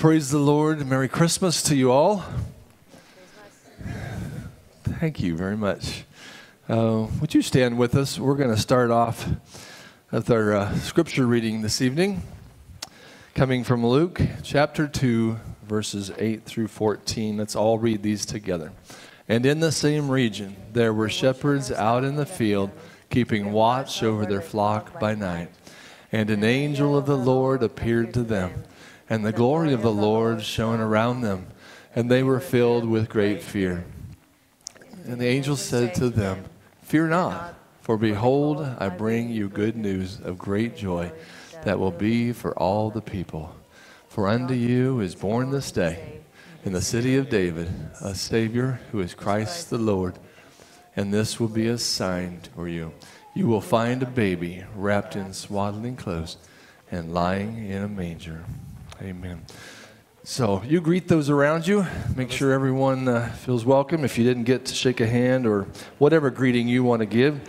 praise the Lord. Merry Christmas to you all. Thank you very much. Uh, would you stand with us? We're going to start off with our uh, scripture reading this evening, coming from Luke chapter 2, verses 8 through 14. Let's all read these together. And in the same region, there were shepherds out in the field, keeping watch over their flock by night. And an angel of the Lord appeared to them and the glory of the Lord shone around them, and they were filled with great fear. And the angel said to them, Fear not, for behold, I bring you good news of great joy that will be for all the people. For unto you is born this day in the city of David a Savior who is Christ the Lord. And this will be a sign for you. You will find a baby wrapped in swaddling clothes and lying in a manger. Amen. So you greet those around you. Make sure everyone uh, feels welcome. If you didn't get to shake a hand or whatever greeting you want to give,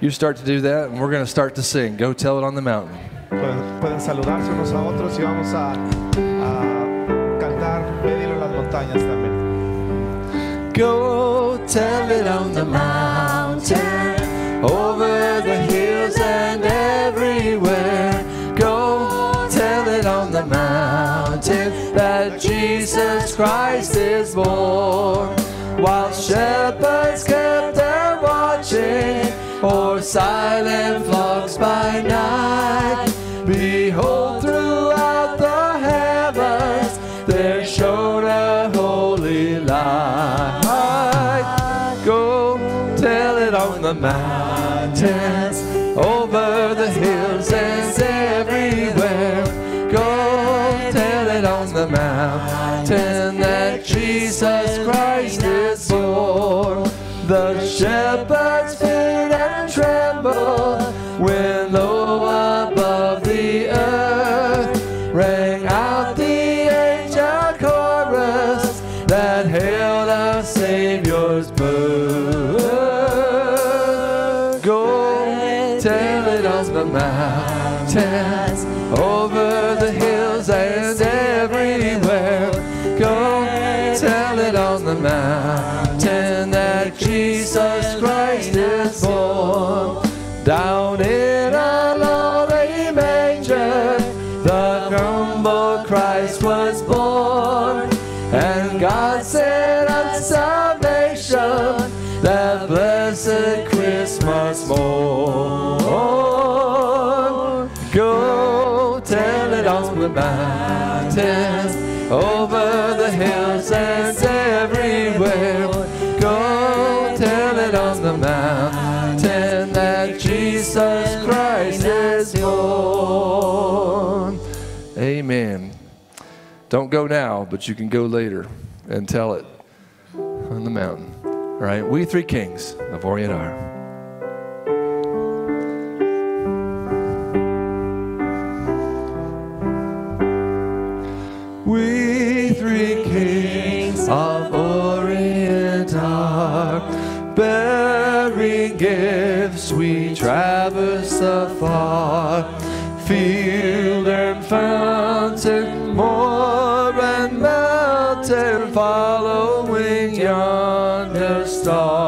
you start to do that, and we're going to start to sing. Go tell it on the mountain. Pueden, pueden saludarse unos a otros y vamos a, a cantar Pedilo en las montañas también. Go tell it on the mountain, that Jesus Christ is born. While shepherds kept their watching o'er silent flocks by night, behold throughout the heavens there shone a holy light. Go tell it on the mountains, over the hills Jesus Christ is born. The shepherds feared and trembled when low above the earth rang out the angel chorus that hailed our Savior's birth. Down in Don't go now, but you can go later and tell it on the mountain. All right, we three kings of Orient are. We three kings of Orient are bearing gifts. We traverse afar, field and fountain, following yonder star.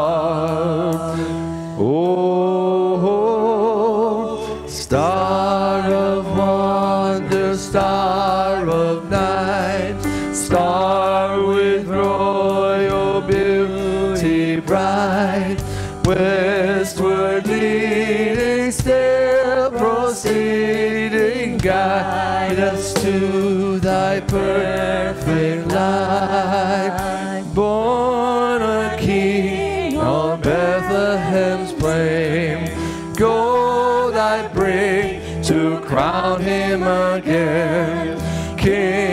Again. King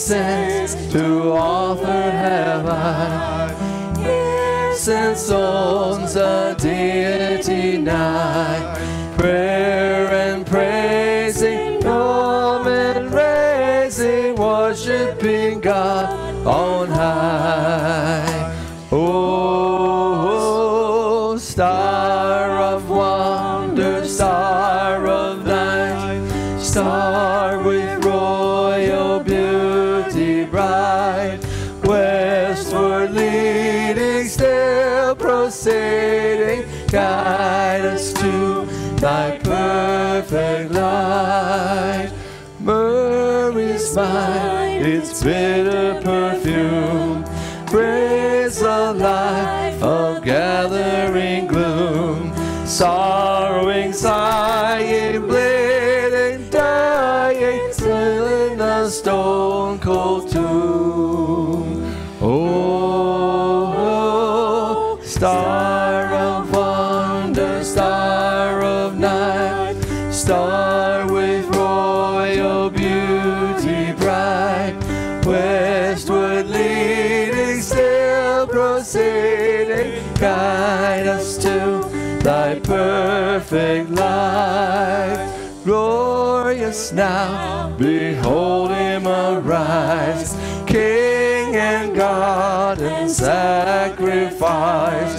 Frankincense to offer have I. Incense songs a deity nigh. Perfect light. Glorious now, behold him arise, King and God and sacrifice.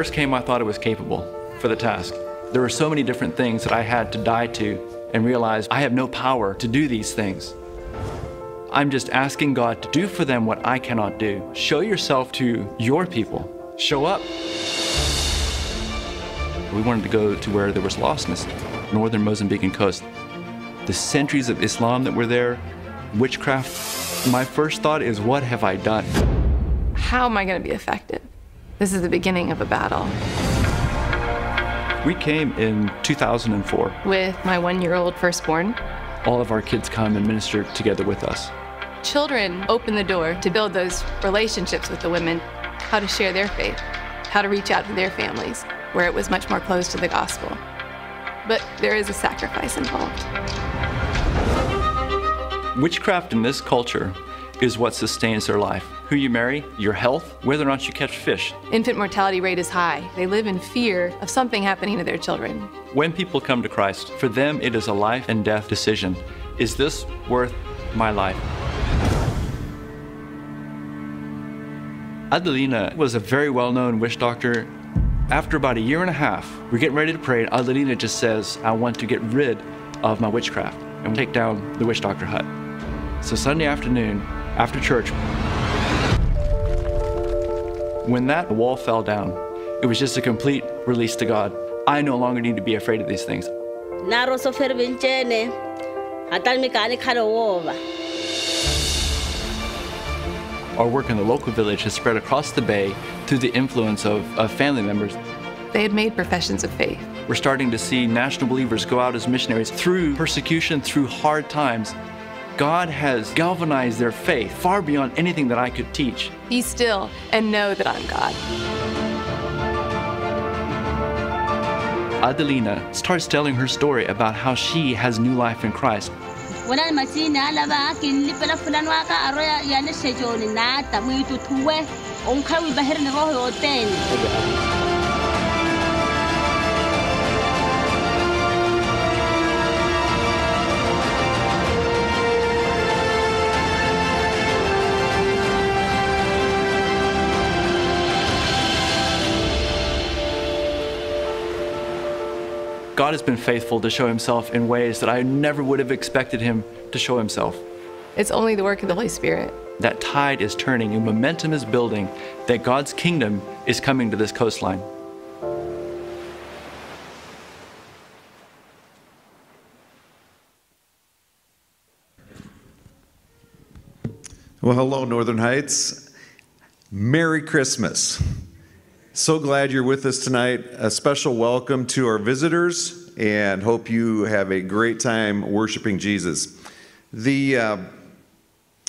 First came, I thought I was capable for the task. There were so many different things that I had to die to and realize I have no power to do these things. I'm just asking God to do for them what I cannot do. Show yourself to your people. Show up. We wanted to go to where there was lostness, northern Mozambican coast. The centuries of Islam that were there, witchcraft. My first thought is, what have I done? How am I going to be effective? This is the beginning of a battle. We came in 2004. With my one year old firstborn, All of our kids come and minister together with us. children open the door to build those relationships with the women, how to share their faith, how to reach out to their families, where it was much more closed to the gospel. But there is a sacrifice involved. Witchcraft in this culture is what sustains their life. Who you marry, your health, whether or not you catch fish. Infant mortality rate is high. They live in fear of something happening to their children. When people come to Christ, for them it is a life and death decision. Is this worth my life? Adelina was a very well known witch doctor. After about a year and a half, we're getting ready to pray, and Adelina just says, I want to get rid of my witchcraft and take down the witch doctor hut. So, Sunday afternoon, after church, when that wall fell down, it was just a complete release to God. I no longer need to be afraid of these things. naro so fervencene hatani mikani khale wova Our work in the local village has spread across the bay through the influence of, of family members. They had made professions of faith. We're starting to see national believers go out as missionaries through persecution, through hard times. God has galvanized their faith far beyond anything that I could teach. Be still and know that I'm God. Adelina starts telling her story about how she has new life in Christ. God has been faithful to show himself in ways that I never would have expected him to show himself. It's only the work of the Holy Spirit. That tide is turning and momentum is building, that God's kingdom is coming to this coastline. Well, hello, Northern Heights. Merry Christmas. So glad you're with us tonight. A special welcome to our visitors and hope you have a great time worshiping Jesus. The uh,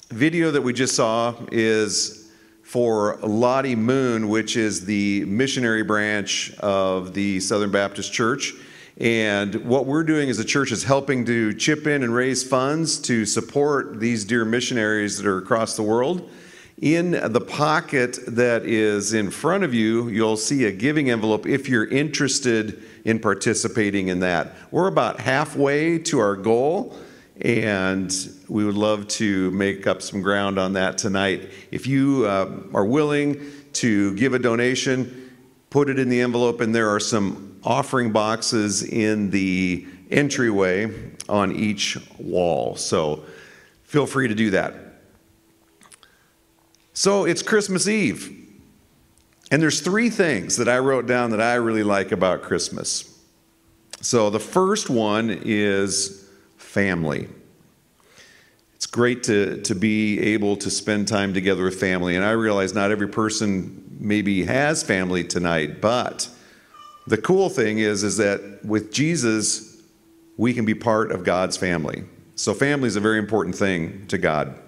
video that we just saw is for Lottie Moon, which is the missionary branch of the Southern Baptist Church. And what we're doing as a church is helping to chip in and raise funds to support these dear missionaries that are across the world. In the pocket that is in front of you, you'll see a giving envelope if you're interested in participating in that. We're about halfway to our goal, and we would love to make up some ground on that tonight. If you uh, are willing to give a donation, put it in the envelope, and there are some offering boxes in the entryway on each wall. So feel free to do that. So it's Christmas Eve. And there's three things that I wrote down that I really like about Christmas. So the first one is family. It's great to, to be able to spend time together with family. And I realize not every person maybe has family tonight, but the cool thing is, is that with Jesus, we can be part of God's family. So family is a very important thing to God.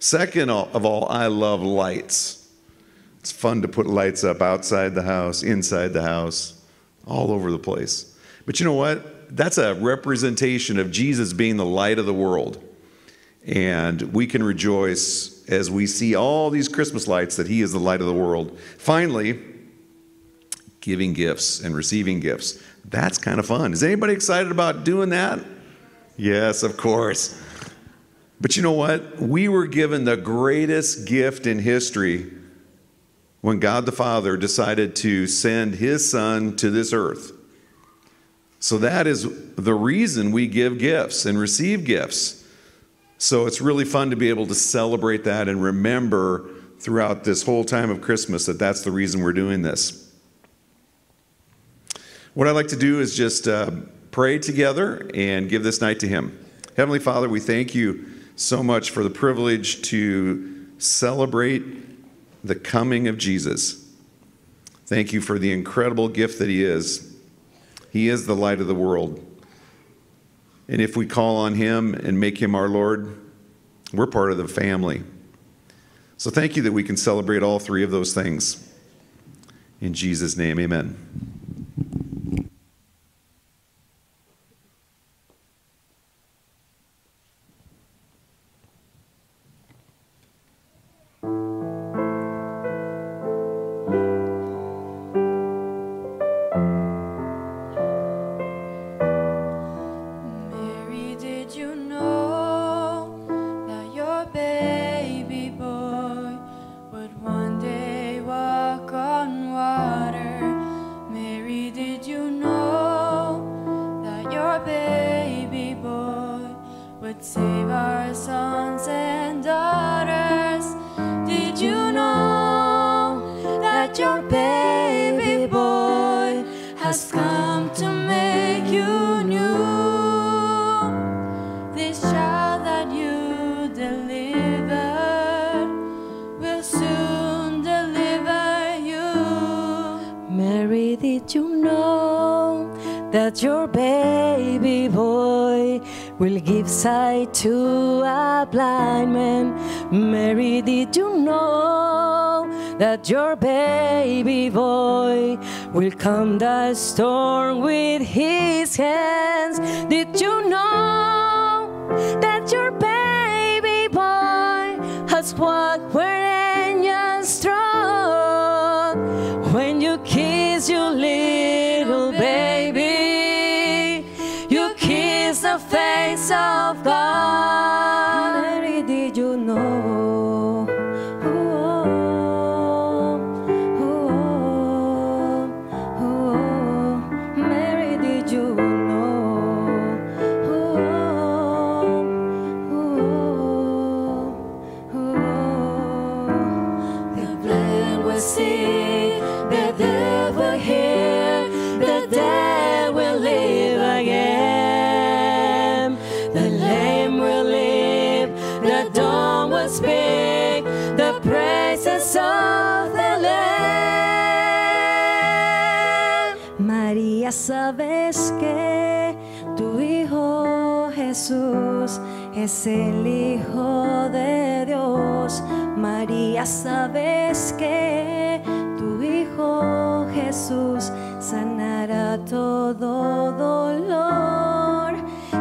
Second of all, I love lights. It's fun to put lights up outside the house, inside the house, all over the place. But you know what? That's a representation of Jesus being the light of the world. And we can rejoice as we see all these Christmas lights that He is the light of the world. Finally, giving gifts and receiving gifts. That's kind of fun. Is anybody excited about doing that? Yes, of course. But you know what? We were given the greatest gift in history when God the Father decided to send his Son to this earth. So that is the reason we give gifts and receive gifts. So it's really fun to be able to celebrate that and remember throughout this whole time of Christmas that that's the reason we're doing this. What I'd like to do is just uh, pray together and give this night to Him. Heavenly Father, we thank you so much for the privilege to celebrate the coming of Jesus. Thank you for the incredible gift that He is. He is the light of the world. And if we call on Him and make Him our Lord, we're part of the family. So thank you that we can celebrate all three of those things. In Jesus' name, amen. To a blind man. Mary, did you know that your baby boy will calm the storm with his hands? el Hijo de Dios. María, sabes que tu Hijo Jesús sanará todo dolor.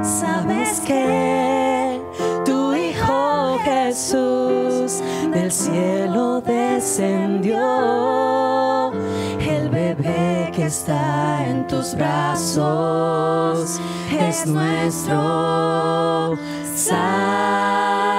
Sabes que tu Hijo Jesús del cielo descendió. El bebé que está en tus brazos es nuestro side.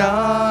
sky.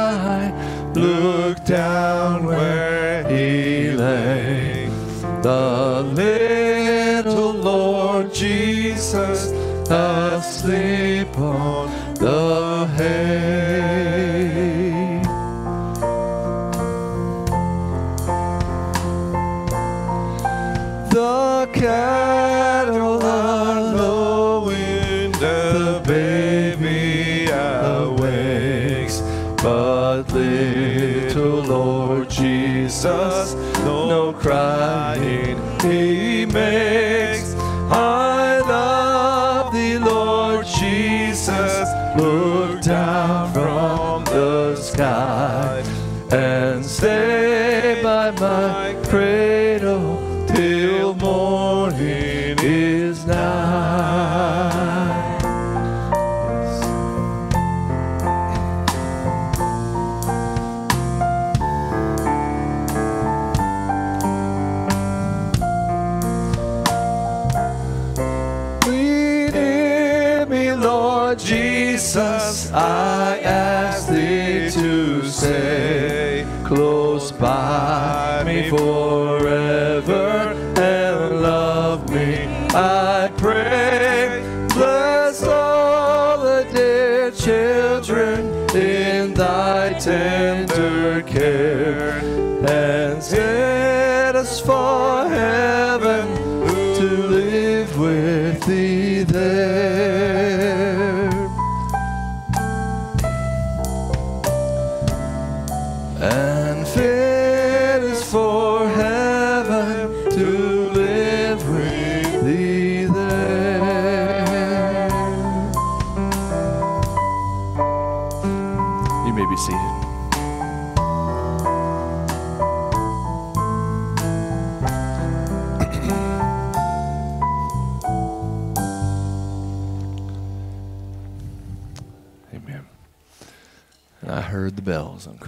I ask thee to stay close by me for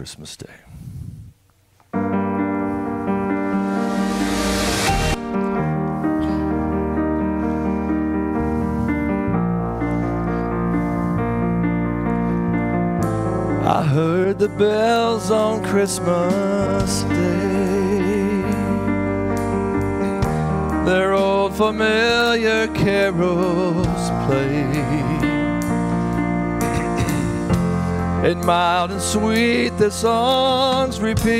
Christmas Day. I heard the bells on Christmas Day. Their old familiar carols play. And mild and sweet the songs repeat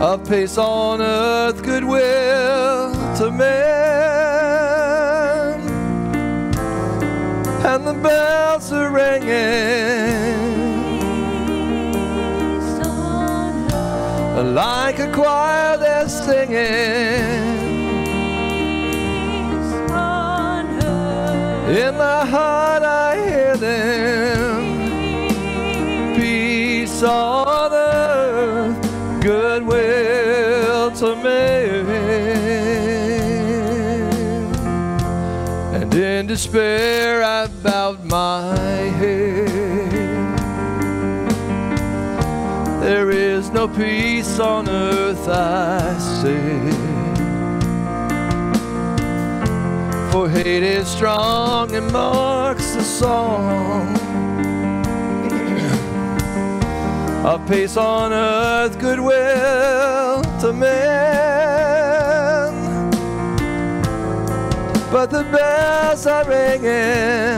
of peace on earth, goodwill to men. And the bells are ringing like a choir they're singing. In my heart I hear them. Peace on earth, goodwill to men. And in despair I bowed my head. There is no peace on earth, I said. For hate is strong and marks the song of peace on earth, goodwill to men. But the bells are ringing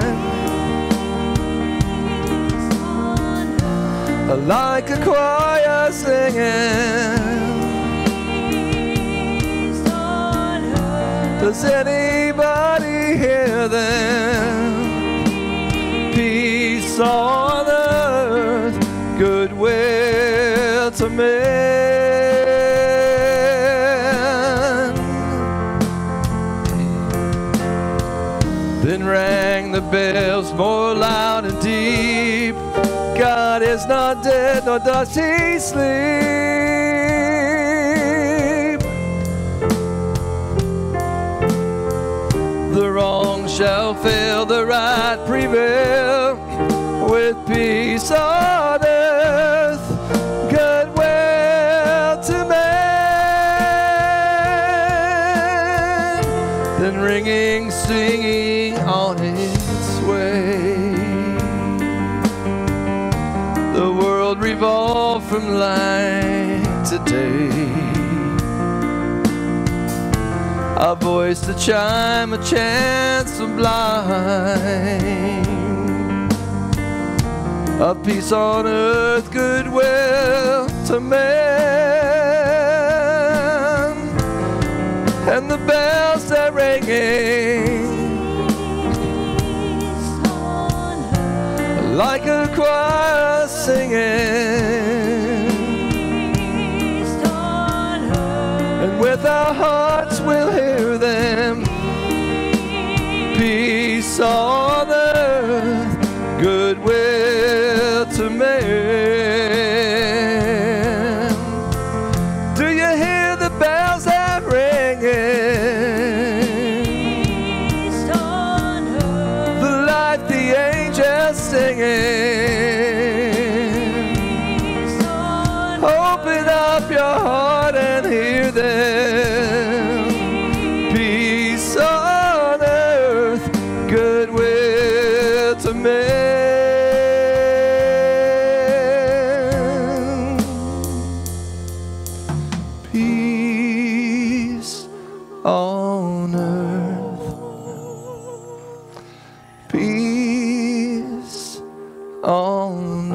like a choir singing. Does anybody hear them? Peace on earth, goodwill to men. Then rang the bells more loud and deep. God is not dead, nor does he sleep. Shall fail, the right prevail, with peace on earth, goodwill to men. Then ringing, singing on its way. The world revolved from light A voice to chime, a chant sublime. A peace on earth, goodwill to man. And the bells are ringing like a choir singing. On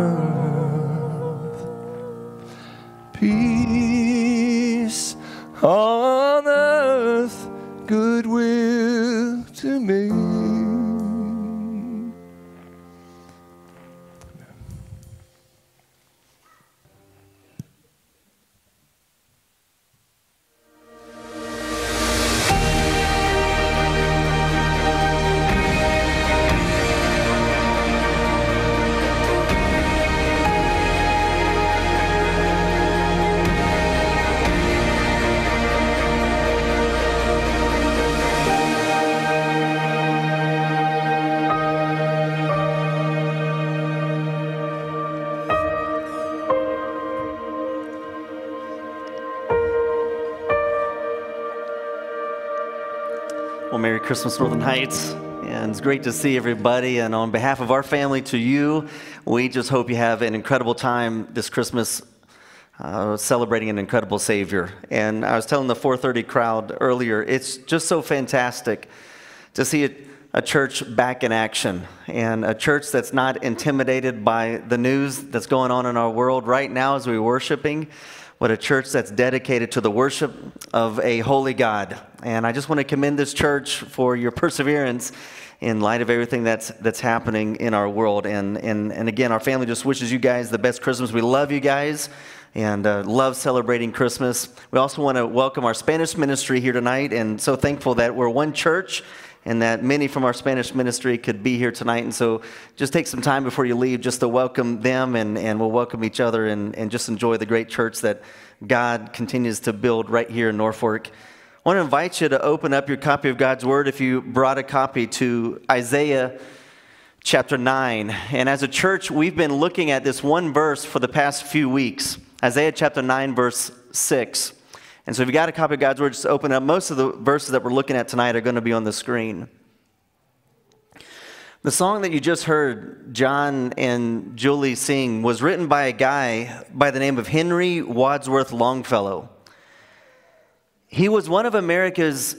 Christmas, Northern Heights. And it's great to see everybody. And on behalf of our family to you, we just hope you have an incredible time this Christmas uh, celebrating an incredible Savior. And I was telling the 430 crowd earlier, it's just so fantastic to see a, a church back in action and a church that's not intimidated by the news that's going on in our world right now as we're worshiping but a church that's dedicated to the worship of a holy God. And I just want to commend this church for your perseverance in light of everything that's, that's happening in our world. And, and, and again, our family just wishes you guys the best Christmas. We love you guys and uh, love celebrating Christmas. We also want to welcome our Spanish ministry here tonight, and so thankful that we're one church and that many from our Spanish ministry could be here tonight. And so just take some time before you leave just to welcome them, and, and we'll welcome each other and, and just enjoy the great church that God continues to build right here in Norfolk. I want to invite you to open up your copy of God's Word if you brought a copy to Isaiah chapter 9. And as a church, we've been looking at this one verse for the past few weeks Isaiah chapter 9, verse 6. And so if you got a copy of God's Word, just open up. Most of the verses that we're looking at tonight are going to be on the screen. The song that you just heard John and Julie sing was written by a guy by the name of Henry Wadsworth Longfellow. He was one of America's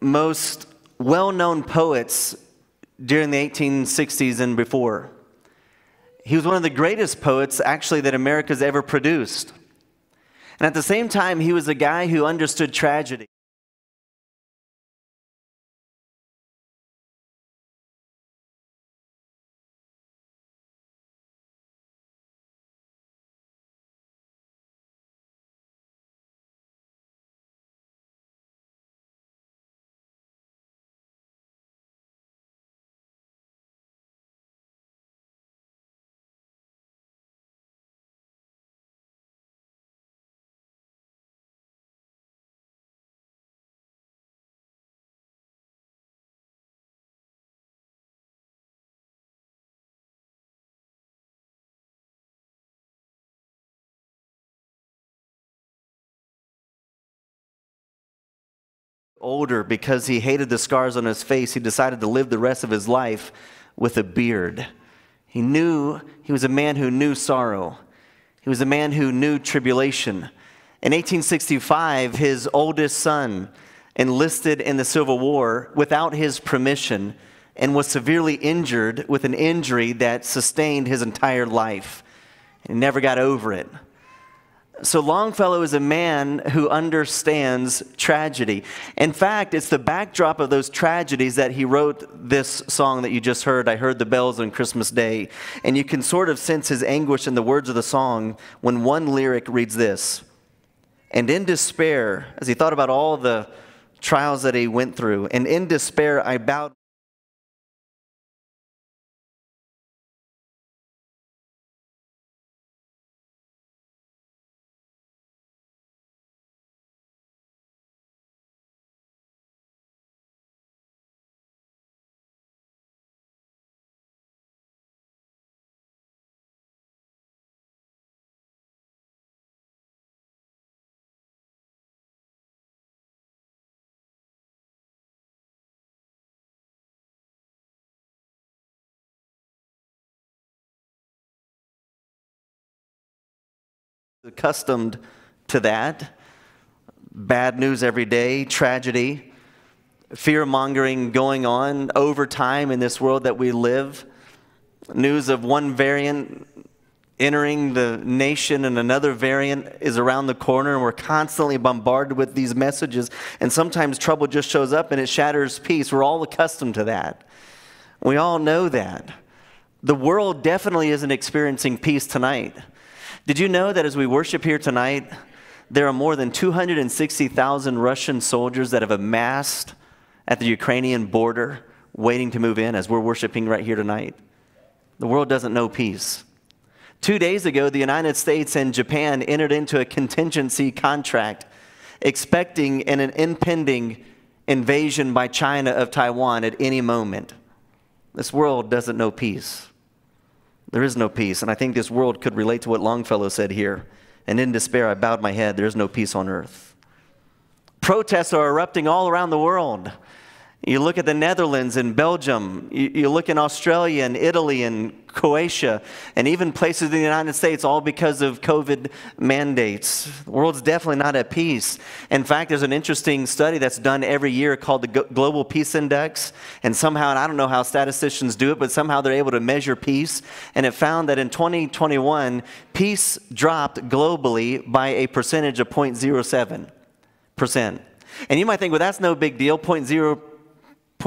most well known poets during the 1860s and before. He was one of the greatest poets, actually, that America's ever produced. And at the same time, he was a guy who understood tragedy. Older because he hated the scars on his face, he decided to live the rest of his life with a beard. He knew, he was a man who knew sorrow. He was a man who knew tribulation. In 1865, his oldest son enlisted in the Civil War without his permission and was severely injured with an injury that sustained his entire life. He never got over it. So Longfellow is a man who understands tragedy. In fact, it's the backdrop of those tragedies that he wrote this song that you just heard, I Heard the Bells on Christmas Day. And you can sort of sense his anguish in the words of the song when one lyric reads this And in despair, as he thought about all the trials that he went through, and in despair, I bowed. Accustomed to that. Bad news every day, tragedy, fear mongering going on over time in this world that we live. News of one variant entering the nation and another variant is around the corner, and we're constantly bombarded with these messages. And sometimes trouble just shows up and it shatters peace. We're all accustomed to that. We all know that. The world definitely isn't experiencing peace tonight. Did you know that as we worship here tonight, there are more than 260,000 Russian soldiers that have amassed at the Ukrainian border waiting to move in as we're worshiping right here tonight? The world doesn't know peace. Two days ago, the United States and Japan entered into a contingency contract expecting an impending invasion by China of Taiwan at any moment. This world doesn't know peace. There is no peace. And I think this world could relate to what Longfellow said here. And in despair, I bowed my head. There is no peace on earth. Protests are erupting all around the world. You look at the Netherlands and Belgium. You, you look in Australia and Italy and Croatia and even places in the United States, all because of COVID mandates. The world's definitely not at peace. In fact, there's an interesting study that's done every year called the Global Peace Index. And somehow, and I don't know how statisticians do it, but somehow they're able to measure peace. And it found that in 2021, peace dropped globally by a percentage of 0.07%. And you might think, well, that's no big deal. 0.0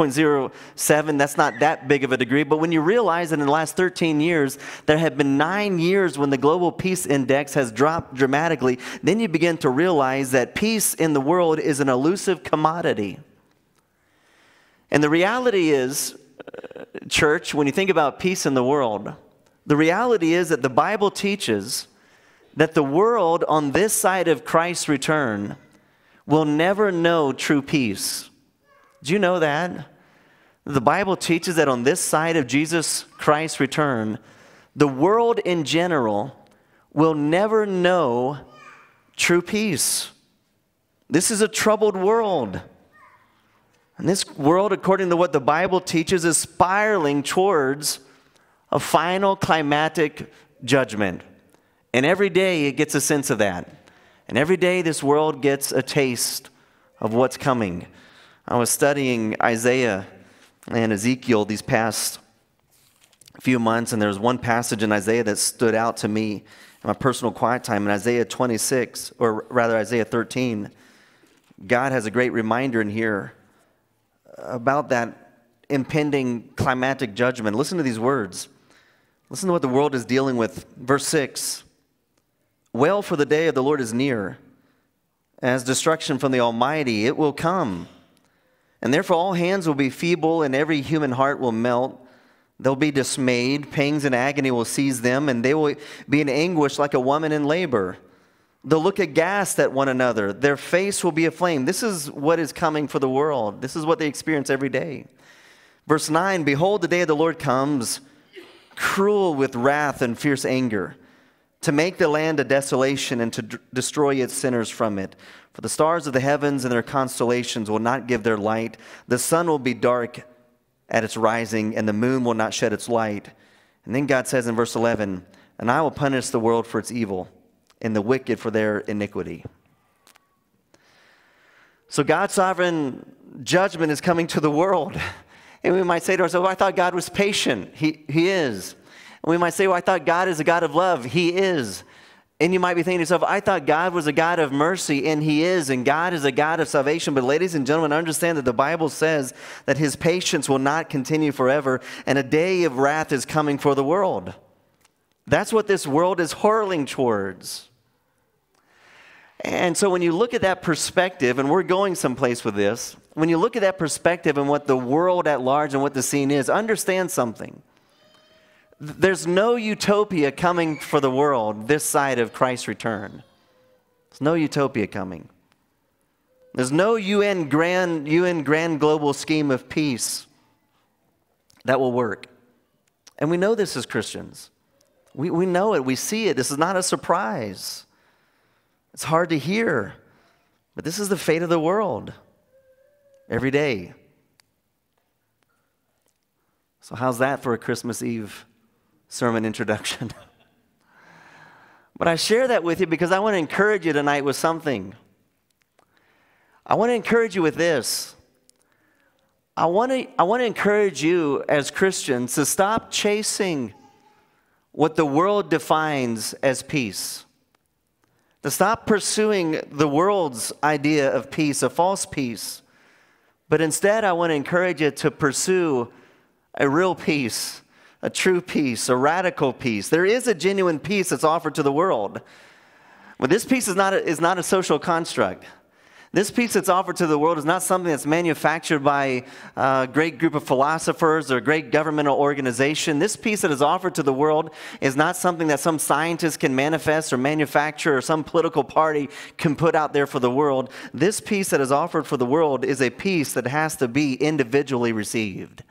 0.07, that's not that big of a degree. But when you realize that in the last 13 years, there have been nine years when the global peace index has dropped dramatically, then you begin to realize that peace in the world is an elusive commodity. And the reality is, uh, church, when you think about peace in the world, the reality is that the Bible teaches that the world on this side of Christ's return will never know true peace. Do you know that? The Bible teaches that on this side of Jesus Christ's return, the world in general will never know true peace. This is a troubled world. And this world, according to what the Bible teaches, is spiraling towards a final climatic judgment. And every day it gets a sense of that. And every day this world gets a taste of what's coming. I was studying Isaiah and Ezekiel these past few months, and there was one passage in Isaiah that stood out to me in my personal quiet time in Isaiah 26, or rather Isaiah 13. God has a great reminder in here about that impending climatic judgment. Listen to these words. Listen to what the world is dealing with. Verse 6 Well, for the day of the Lord is near, as destruction from the Almighty, it will come. And therefore, all hands will be feeble, and every human heart will melt. They'll be dismayed. Pangs and agony will seize them, and they will be in anguish like a woman in labor. They'll look aghast at one another. Their face will be aflame. This is what is coming for the world. This is what they experience every day. Verse 9 Behold, the day of the Lord comes, cruel with wrath and fierce anger, to make the land a desolation and to d- destroy its sinners from it. For the stars of the heavens and their constellations will not give their light. The sun will be dark at its rising, and the moon will not shed its light. And then God says in verse 11, And I will punish the world for its evil, and the wicked for their iniquity. So God's sovereign judgment is coming to the world. And we might say to ourselves, well, I thought God was patient. He, he is. And we might say, well, I thought God is a God of love. He is. And you might be thinking to yourself, I thought God was a God of mercy, and He is, and God is a God of salvation. But, ladies and gentlemen, understand that the Bible says that His patience will not continue forever, and a day of wrath is coming for the world. That's what this world is hurling towards. And so, when you look at that perspective, and we're going someplace with this, when you look at that perspective and what the world at large and what the scene is, understand something. There's no utopia coming for the world this side of Christ's return. There's no utopia coming. There's no UN grand, UN grand global scheme of peace that will work. And we know this as Christians. We, we know it, we see it. This is not a surprise. It's hard to hear, but this is the fate of the world every day. So, how's that for a Christmas Eve sermon introduction. but I share that with you because I want to encourage you tonight with something. I want to encourage you with this. I want to, I want to encourage you as Christians to stop chasing what the world defines as peace. To stop pursuing the world's idea of peace, a false peace. But instead, I want to encourage you to pursue a real peace a true peace, a radical peace. There is a genuine peace that's offered to the world. But this peace is not a, is not a social construct. This peace that's offered to the world is not something that's manufactured by a great group of philosophers or a great governmental organization. This peace that is offered to the world is not something that some scientist can manifest or manufacture or some political party can put out there for the world. This peace that is offered for the world is a peace that has to be individually received.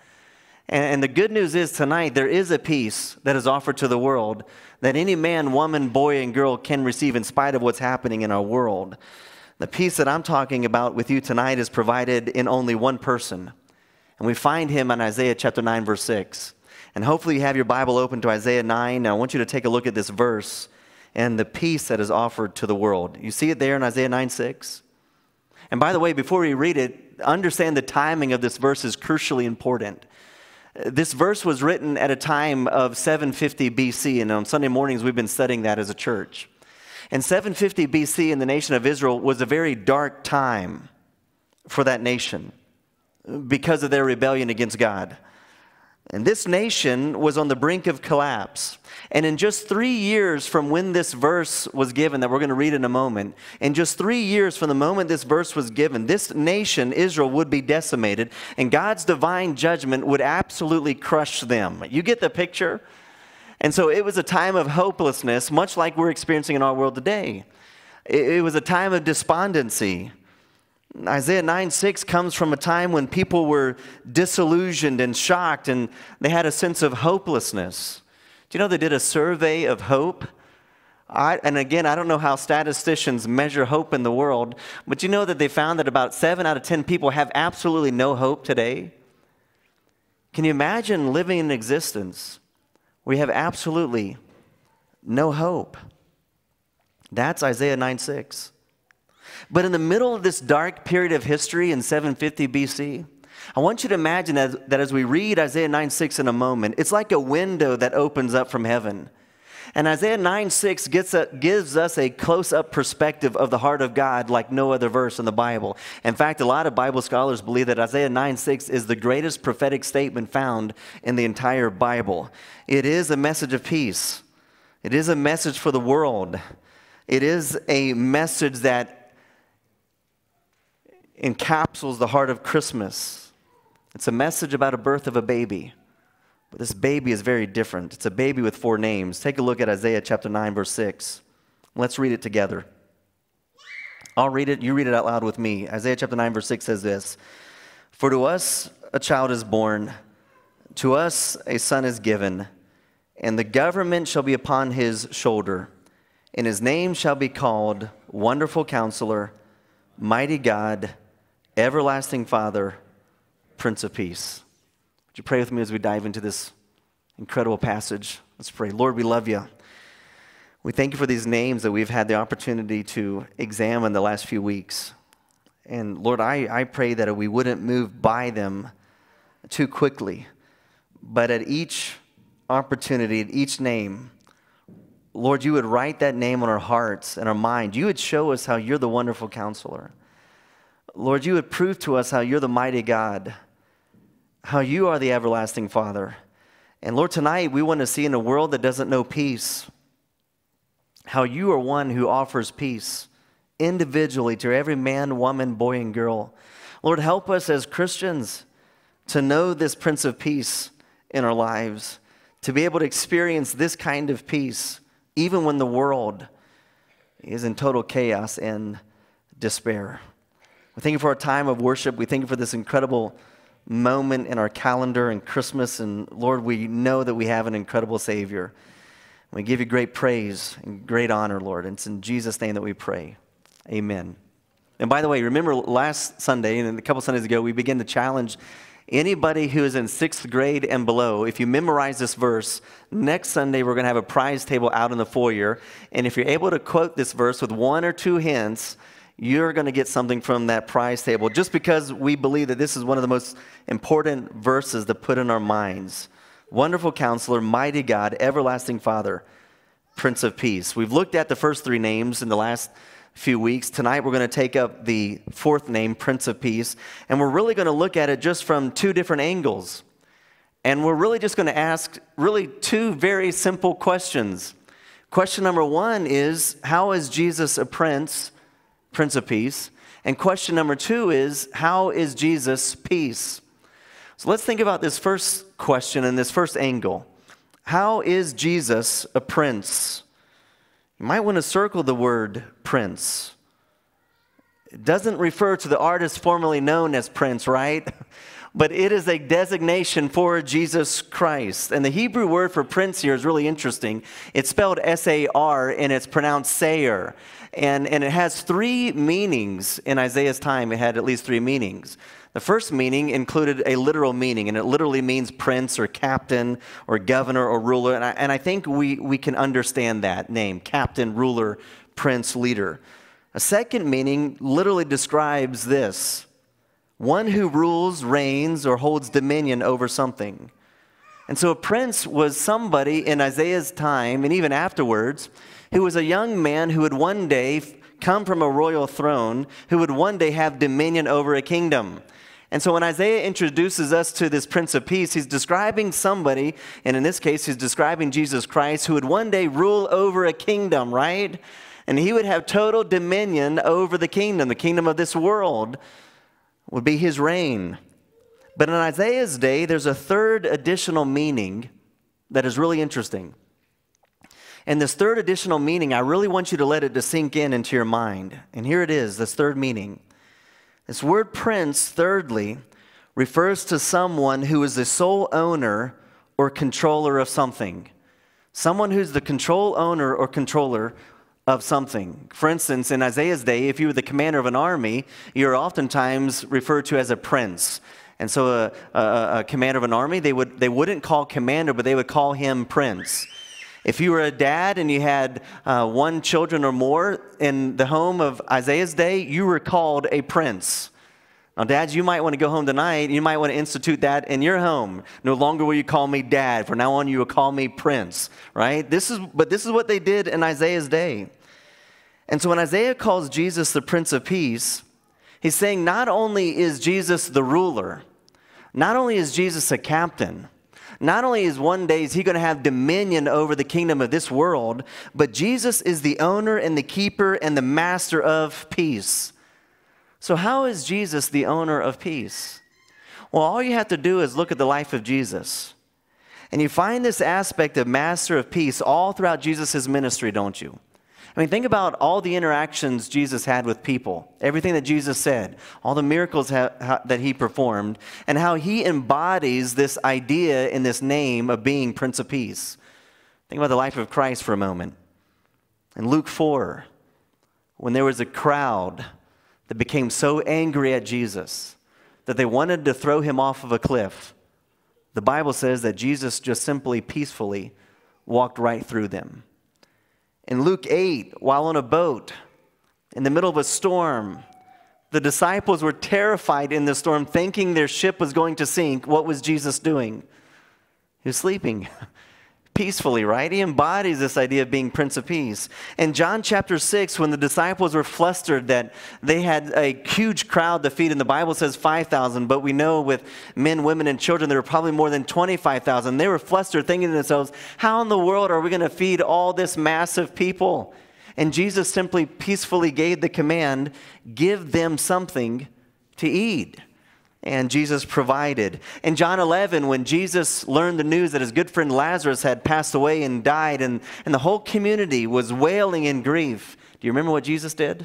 And, the good news is tonight there is a peace that is offered to the world that any man, woman, boy, and girl can receive in spite of what's happening in our world. The peace that I'm talking about with you tonight is provided in only one person, And we find him in Isaiah chapter 9, verse 6. And hopefully you have your Bible open to Isaiah 9. Now I want you to take a look at this verse and the peace that is offered to the world. You see it there in Isaiah 9, 6? And by the way, before we read it, understand the timing of this verse is crucially important. This verse was written at a time of 750 BC, and on Sunday mornings we've been studying that as a church. And 750 BC in the nation of Israel was a very dark time for that nation because of their rebellion against God. And this nation was on the brink of collapse. And in just three years from when this verse was given, that we're going to read in a moment, in just three years from the moment this verse was given, this nation, Israel, would be decimated, and God's divine judgment would absolutely crush them. You get the picture? And so it was a time of hopelessness, much like we're experiencing in our world today. It was a time of despondency. Isaiah 9 6 comes from a time when people were disillusioned and shocked and they had a sense of hopelessness. Do you know they did a survey of hope? I, and again, I don't know how statisticians measure hope in the world, but you know that they found that about seven out of 10 people have absolutely no hope today? Can you imagine living in existence where you have absolutely no hope? That's Isaiah 9 6. But in the middle of this dark period of history in 750 BC, I want you to imagine as, that as we read Isaiah 9 6 in a moment, it's like a window that opens up from heaven. And Isaiah 9 6 gets a, gives us a close up perspective of the heart of God like no other verse in the Bible. In fact, a lot of Bible scholars believe that Isaiah 9 6 is the greatest prophetic statement found in the entire Bible. It is a message of peace, it is a message for the world, it is a message that encapsulates the heart of Christmas. It's a message about a birth of a baby. But this baby is very different. It's a baby with four names. Take a look at Isaiah chapter 9, verse 6. Let's read it together. I'll read it, you read it out loud with me. Isaiah chapter 9, verse 6 says this For to us a child is born, to us a son is given, and the government shall be upon his shoulder, and his name shall be called Wonderful Counselor, Mighty God Everlasting Father, Prince of Peace. Would you pray with me as we dive into this incredible passage? Let's pray. Lord, we love you. We thank you for these names that we've had the opportunity to examine the last few weeks. And Lord, I, I pray that we wouldn't move by them too quickly, but at each opportunity, at each name, Lord, you would write that name on our hearts and our mind. You would show us how you're the wonderful counselor. Lord, you would prove to us how you're the mighty God, how you are the everlasting Father. And Lord, tonight we want to see in a world that doesn't know peace, how you are one who offers peace individually to every man, woman, boy, and girl. Lord, help us as Christians to know this Prince of Peace in our lives, to be able to experience this kind of peace, even when the world is in total chaos and despair. We thank you for our time of worship. We thank you for this incredible moment in our calendar and Christmas. And Lord, we know that we have an incredible Savior. We give you great praise and great honor, Lord. And it's in Jesus' name that we pray. Amen. And by the way, remember last Sunday and a couple Sundays ago, we began to challenge anybody who is in sixth grade and below. If you memorize this verse, next Sunday we're going to have a prize table out in the foyer. And if you're able to quote this verse with one or two hints, you're going to get something from that prize table just because we believe that this is one of the most important verses to put in our minds. Wonderful counselor, mighty God, everlasting Father, Prince of Peace. We've looked at the first three names in the last few weeks. Tonight we're going to take up the fourth name, Prince of Peace, and we're really going to look at it just from two different angles. And we're really just going to ask really two very simple questions. Question number one is How is Jesus a prince? Prince of Peace. And question number two is How is Jesus peace? So let's think about this first question and this first angle. How is Jesus a prince? You might want to circle the word prince. It doesn't refer to the artist formerly known as Prince, right? But it is a designation for Jesus Christ. And the Hebrew word for prince here is really interesting. It's spelled S A R and it's pronounced Sayer. And, and it has three meanings in Isaiah's time. It had at least three meanings. The first meaning included a literal meaning, and it literally means prince or captain or governor or ruler. And I, and I think we, we can understand that name captain, ruler, prince, leader. A second meaning literally describes this one who rules, reigns, or holds dominion over something. And so a prince was somebody in Isaiah's time and even afterwards who was a young man who would one day come from a royal throne, who would one day have dominion over a kingdom. And so when Isaiah introduces us to this Prince of Peace, he's describing somebody, and in this case, he's describing Jesus Christ, who would one day rule over a kingdom, right? And he would have total dominion over the kingdom, the kingdom of this world would be his reign. But in Isaiah's day, there's a third additional meaning that is really interesting. And this third additional meaning, I really want you to let it to sink in into your mind. And here it is, this third meaning. This word prince, thirdly, refers to someone who is the sole owner or controller of something. Someone who's the control owner or controller of something. For instance, in Isaiah's day, if you were the commander of an army, you're oftentimes referred to as a prince. And so a, a, a commander of an army, they, would, they wouldn't call commander, but they would call him prince. If you were a dad and you had uh, one children or more in the home of Isaiah's day, you were called a prince. Now, dads, you might want to go home tonight. You might want to institute that in your home. No longer will you call me dad. From now on, you will call me prince, right? This is, but this is what they did in Isaiah's day. And so when Isaiah calls Jesus the Prince of Peace, he's saying not only is Jesus the ruler, not only is Jesus a captain, not only is one day is he going to have dominion over the kingdom of this world, but Jesus is the owner and the keeper and the master of peace. So, how is Jesus the owner of peace? Well, all you have to do is look at the life of Jesus. And you find this aspect of master of peace all throughout Jesus' ministry, don't you? I mean, think about all the interactions Jesus had with people, everything that Jesus said, all the miracles ha- ha- that he performed, and how he embodies this idea in this name of being Prince of Peace. Think about the life of Christ for a moment. In Luke 4, when there was a crowd that became so angry at Jesus that they wanted to throw him off of a cliff, the Bible says that Jesus just simply peacefully walked right through them. In Luke 8, while on a boat in the middle of a storm, the disciples were terrified in the storm, thinking their ship was going to sink. What was Jesus doing? He was sleeping. peacefully, right? He embodies this idea of being Prince of Peace. In John chapter 6, when the disciples were flustered that they had a huge crowd to feed, and the Bible says 5,000, but we know with men, women, and children, there were probably more than 25,000. They were flustered, thinking to themselves, how in the world are we going to feed all this massive people? And Jesus simply peacefully gave the command give them something to eat and Jesus provided. In John 11, when Jesus learned the news that his good friend Lazarus had passed away and died, and, and the whole community was wailing in grief, do you remember what Jesus did? Do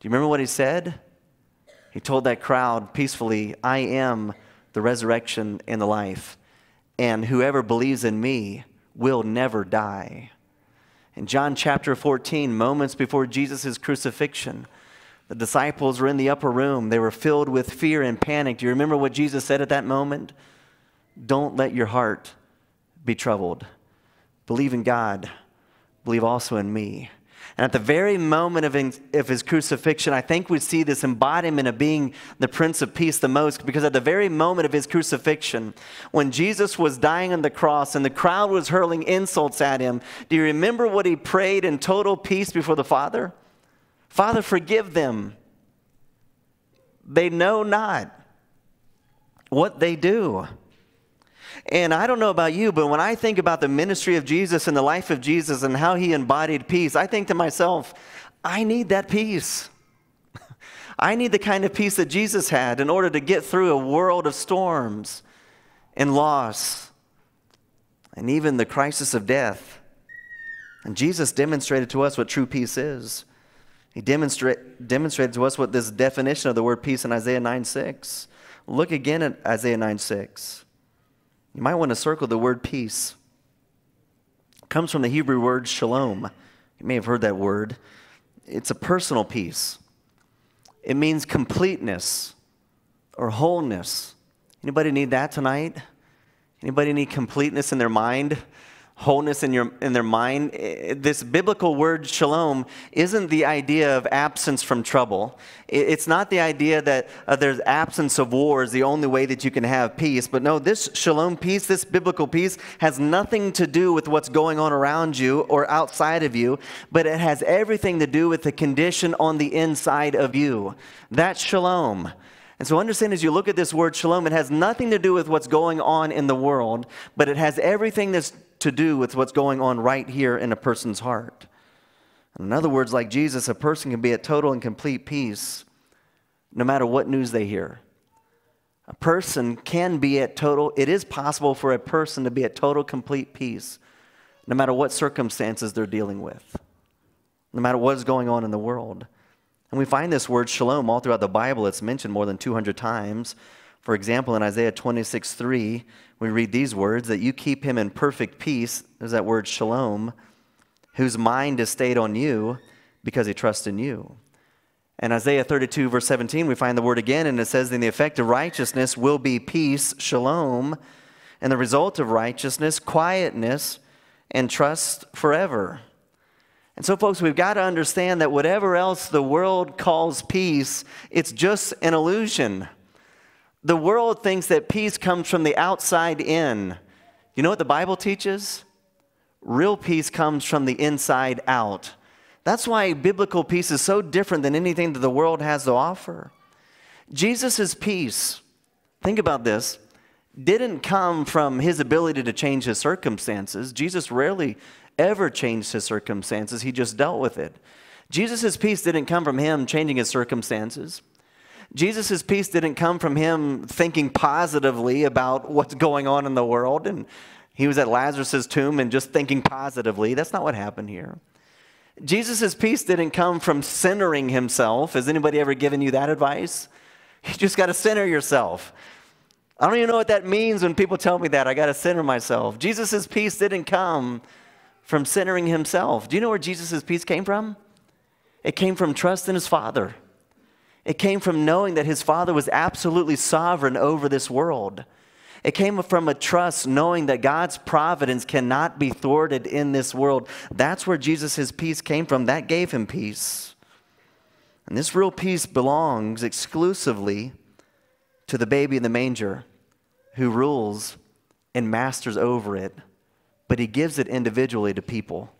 you remember what he said? He told that crowd peacefully, I am the resurrection and the life, and whoever believes in me will never die. In John chapter 14, moments before Jesus' crucifixion, the disciples were in the upper room. They were filled with fear and panic. Do you remember what Jesus said at that moment? Don't let your heart be troubled. Believe in God. Believe also in me. And at the very moment of, his crucifixion, I think we see this embodiment of being the Prince of Peace the most because at the very moment of his crucifixion, when Jesus was dying on the cross and the crowd was hurling insults at him, do you remember what he prayed in total peace before the Father? Father, forgive them. They know not what they do. And I don't know about you, but when I think about the ministry of Jesus and the life of Jesus and how he embodied peace, I think to myself, I need that peace. I need the kind of peace that Jesus had in order to get through a world of storms and loss and even the crisis of death. And Jesus demonstrated to us what true peace is. He demonstrate, demonstrated to us what this definition of the word peace in Isaiah 9 6. Look again at Isaiah 9 6. You might want to circle the word peace. It comes from the Hebrew word shalom. You may have heard that word. It's a personal peace, it means completeness, or wholeness. Anybody need that tonight? Anybody need completeness in their mind? Wholeness in, your, in their mind. Eh, This biblical word shalom isn't the idea of absence from trouble. It's not the idea that uh, there's absence of war is the only way that you can have peace. But no, this shalom peace, this biblical peace, has nothing to do with what's going on around you or outside of you, but it has everything to do with the condition on the inside of you. That's shalom. And so understand as you look at this word shalom, it has nothing to do with what's going on in the world, but it has everything that's to do with what's going on right here in a person's heart. In other words, like Jesus, a person can be at total and complete peace no matter what news they hear. A person can be at total, it is possible for a person to be at total, complete peace no matter what circumstances they're dealing with, no matter what is going on in the world. And we find this word shalom all throughout the Bible. It's mentioned more than 200 times. For example, in Isaiah 26 3, we read these words that you keep him in perfect peace. There's that word shalom, whose mind is stayed on you because he trusts in you. In Isaiah 32, verse 17, we find the word again, and it says, In the effect of righteousness will be peace, shalom, and the result of righteousness, quietness, and trust forever. And so, folks, we've got to understand that whatever else the world calls peace, it's just an illusion. The world thinks that peace comes from the outside in. You know what the Bible teaches? Real peace comes from the inside out. That's why biblical peace is so different than anything that the world has to offer. Jesus' peace, think about this, didn't come from his ability to change his circumstances. Jesus rarely ever changed his circumstances, he just dealt with it. Jesus' peace didn't come from him changing his circumstances. Jesus' peace didn't come from him thinking positively about what's going on in the world. And he was at Lazarus' tomb and just thinking positively. That's not what happened here. Jesus' peace didn't come from centering himself. Has anybody ever given you that advice? You just got to center yourself. I don't even know what that means when people tell me that. I got to center myself. Jesus' peace didn't come from centering himself. Do you know where Jesus' peace came from? It came from trust in his Father. It came from knowing that his Father was absolutely sovereign over this world. It came from a trust knowing that God's providence cannot be thwarted in this world. That's where Jesus' peace came from. That gave him peace. And this real peace belongs exclusively to the baby in the manger who rules and masters over it, but he gives it individually to people.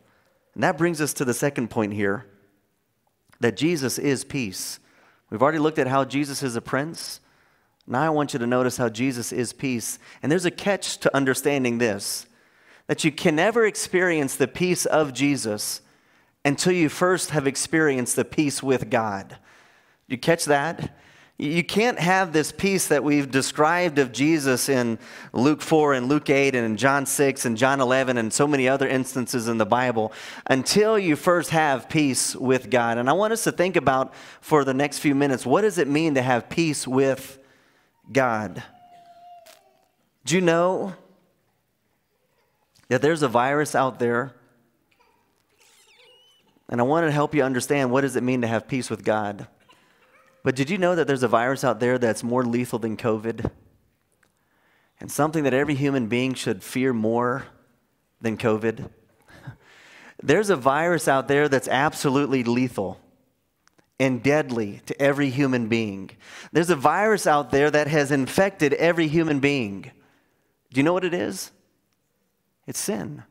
And that brings us to the second point here that Jesus is peace. We've already looked at how Jesus is a prince. Now I want you to notice how Jesus is peace. And there's a catch to understanding this that you can never experience the peace of Jesus until you first have experienced the peace with God. You catch that? You can't have this peace that we've described of Jesus in Luke 4 and Luke 8 and in John 6 and John 11 and so many other instances in the Bible until you first have peace with God. And I want us to think about for the next few minutes what does it mean to have peace with God? Do you know that there's a virus out there? And I want to help you understand what does it mean to have peace with God. But did you know that there's a virus out there that's more lethal than COVID? And something that every human being should fear more than COVID? There's a virus out there that's absolutely lethal and deadly to every human being. There's a virus out there that has infected every human being. Do you know what it is? It's sin.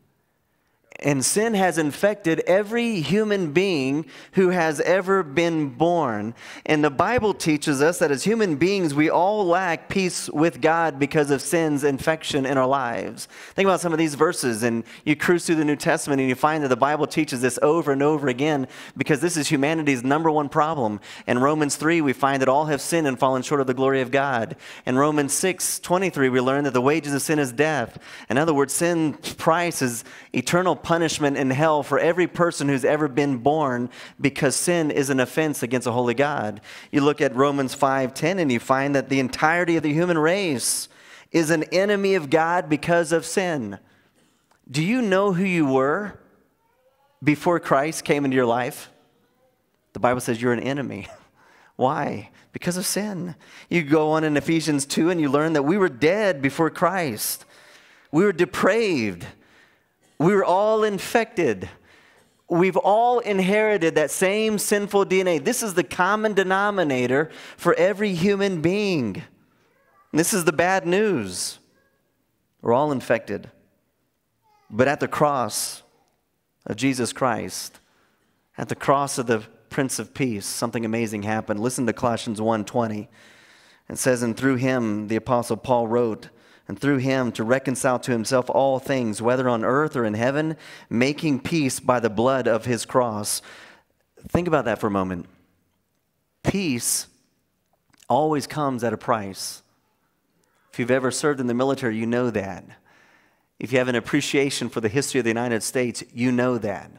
And sin has infected every human being who has ever been born. And the Bible teaches us that as human beings, we all lack peace with God because of sin's infection in our lives. Think about some of these verses, and you cruise through the New Testament and you find that the Bible teaches this over and over again because this is humanity's number one problem. In Romans 3, we find that all have sinned and fallen short of the glory of God. In Romans 6 23, we learn that the wages of sin is death. In other words, sin's price is eternal punishment in hell for every person who's ever been born because sin is an offense against a holy God. You look at Romans 5:10 and you find that the entirety of the human race is an enemy of God because of sin. Do you know who you were before Christ came into your life? The Bible says you're an enemy. Why? Because of sin. You go on in Ephesians 2 and you learn that we were dead before Christ. We were depraved. We were all infected. We've all inherited that same sinful DNA. This is the common denominator for every human being. This is the bad news. We're all infected. But at the cross of Jesus Christ, at the cross of the Prince of Peace, something amazing happened. Listen to Colossians 1:20. It says, And through him, the Apostle Paul wrote, and through him to reconcile to himself all things, whether on earth or in heaven, making peace by the blood of his cross. Think about that for a moment. Peace always comes at a price. If you've ever served in the military, you know that. If you have an appreciation for the history of the United States, you know that.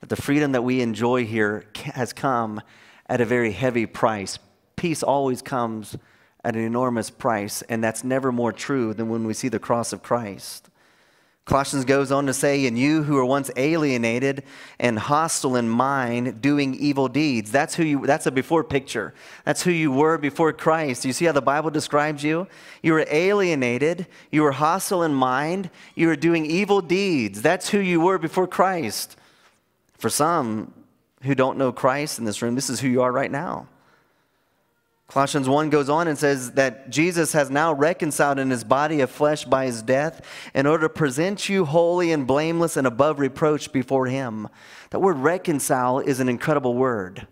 That the freedom that we enjoy here has come at a very heavy price. Peace always comes at an enormous price, and that's never more true than when we see the cross of Christ. Colossians goes on to say, And you who were once alienated and hostile in mind, doing evil deeds. That's who you that's a before picture. That's who you were before Christ. You see how the Bible describes you? You were alienated, you were hostile in mind, you were doing evil deeds. That's who you were before Christ. For some who don't know Christ in this room, this is who you are right now. Colossians 1 goes on and says that Jesus has now reconciled in his body of flesh by his death in order to present you holy and blameless and above reproach before him. That word reconcile is an incredible word.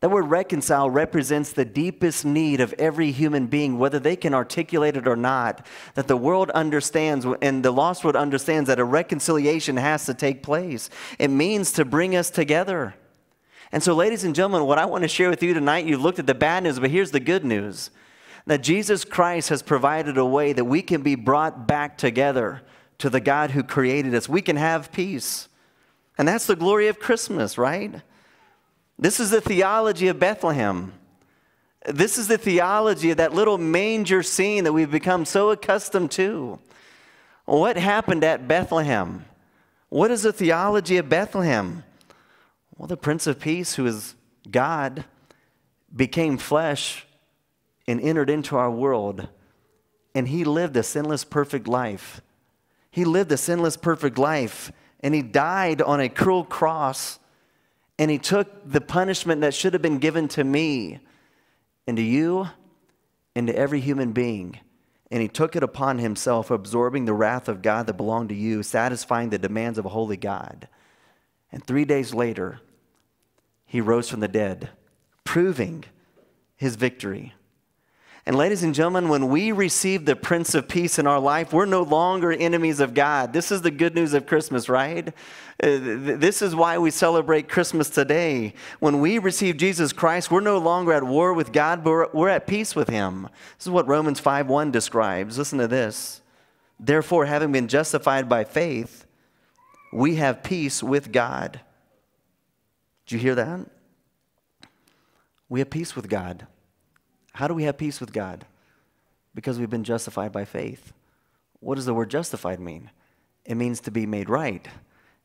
That word reconcile represents the deepest need of every human being, whether they can articulate it or not, that the world understands and the lost world understands that a reconciliation has to take place. It means to bring us together. And so, ladies and gentlemen, what I want to share with you tonight, you looked at the bad news, but here's the good news that Jesus Christ has provided a way that we can be brought back together to the God who created us. We can have peace. And that's the glory of Christmas, right? This is the theology of Bethlehem. This is the theology of that little manger scene that we've become so accustomed to. What happened at Bethlehem? What is the theology of Bethlehem? Well, the Prince of Peace, who is God, became flesh and entered into our world. And he lived a sinless, perfect life. He lived a sinless, perfect life. And he died on a cruel cross. And he took the punishment that should have been given to me and to you and to every human being. And he took it upon himself, absorbing the wrath of God that belonged to you, satisfying the demands of a holy God. And three days later, he rose from the dead, proving his victory. And, ladies and gentlemen, when we receive the Prince of Peace in our life, we're no longer enemies of God. This is the good news of Christmas, right? Uh, this is why we celebrate Christmas today. When we receive Jesus Christ, we're no longer at war with God, but we're at peace with Him. This is what Romans 5 1 describes. Listen to this. Therefore, having been justified by faith, we have peace with God. Did you hear that? We have peace with God. How do we have peace with God? Because we've been justified by faith. What does the word justified mean? It means to be made right.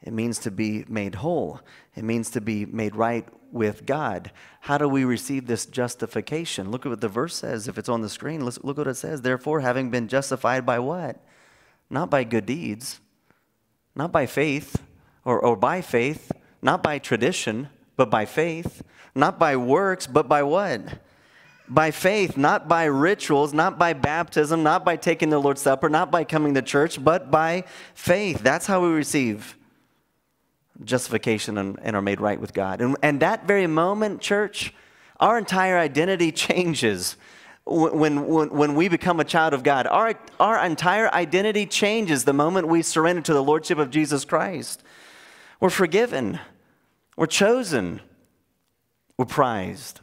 It means to be made whole. It means to be made right with God. How do we receive this justification? Look at what the verse says. If it's on the screen, let's look what it says. Therefore, having been justified by what? Not by good deeds, not by faith or, or by faith, not by tradition, but by faith, not by works, but by what? By faith, not by rituals, not by baptism, not by taking the Lord's Supper, not by coming to church, but by faith. That's how we receive justification and, and are made right with God. And, and that very moment, church, our entire identity changes when, when, when we become a child of God. Our, our entire identity changes the moment we surrender to the Lordship of Jesus Christ. We're forgiven, we're chosen, we're prized.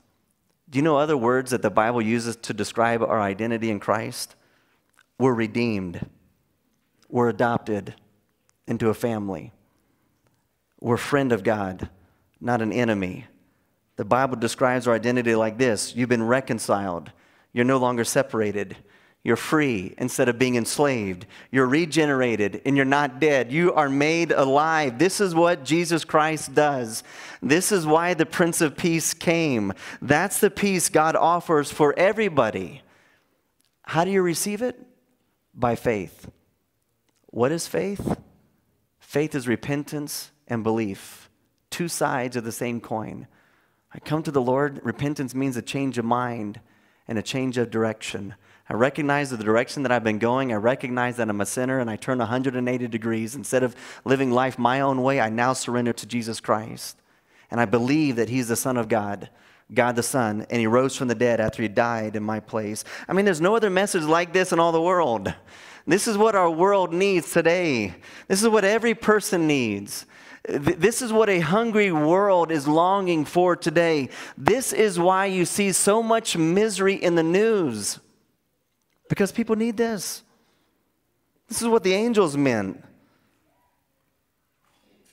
Do you know other words that the Bible uses to describe our identity in Christ? We're redeemed, we're adopted into a family, we're friend of God, not an enemy. The Bible describes our identity like this You've been reconciled. You're no longer separated. You're free instead of being enslaved. You're regenerated and you're not dead. You are made alive. This is what Jesus Christ does. This is why the Prince of Peace came. That's the peace God offers for everybody. How do you receive it? By faith. What is faith? Faith is repentance and belief, two sides of the same coin. I come to the Lord, repentance means a change of mind and a change of direction. I recognize the direction that I've been going. I recognize that I'm a sinner and I turn 180 degrees. Instead of living life my own way, I now surrender to Jesus Christ. And I believe that He's the Son of God, God the Son, and He rose from the dead after He died in my place. I mean, there's no other message like this in all the world. This is what our world needs today. This is what every person needs. This is what a hungry world is longing for today. This is why you see so much misery in the news. Because people need this. This is what the angels meant.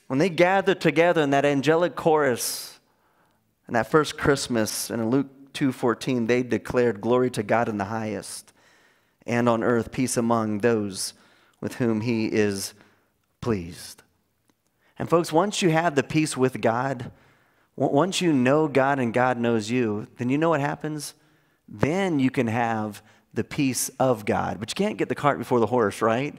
When they gathered together in that angelic chorus and that first Christmas and in Luke 2:14 they declared glory to God in the highest and on earth peace among those with whom he is pleased. And folks, once you have the peace with God, once you know God and God knows you, then you know what happens? Then you can have the peace of God. But you can't get the cart before the horse, right?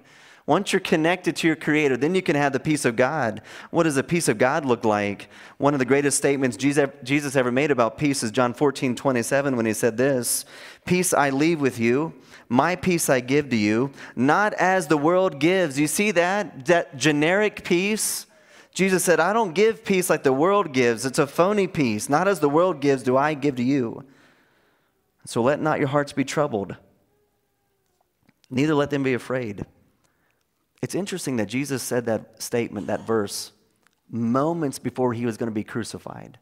Once you're connected to your Creator, then you can have the peace of God. What does the peace of God look like? One of the greatest statements Jesus ever made about peace is John 14, 27, when he said this Peace I leave with you, my peace I give to you, not as the world gives. You see that? That generic peace? Jesus said, I don't give peace like the world gives. It's a phony peace. Not as the world gives, do I give to you. So let not your hearts be troubled neither let them be afraid. It's interesting that Jesus said that statement, that verse, moments before he was going to be crucified.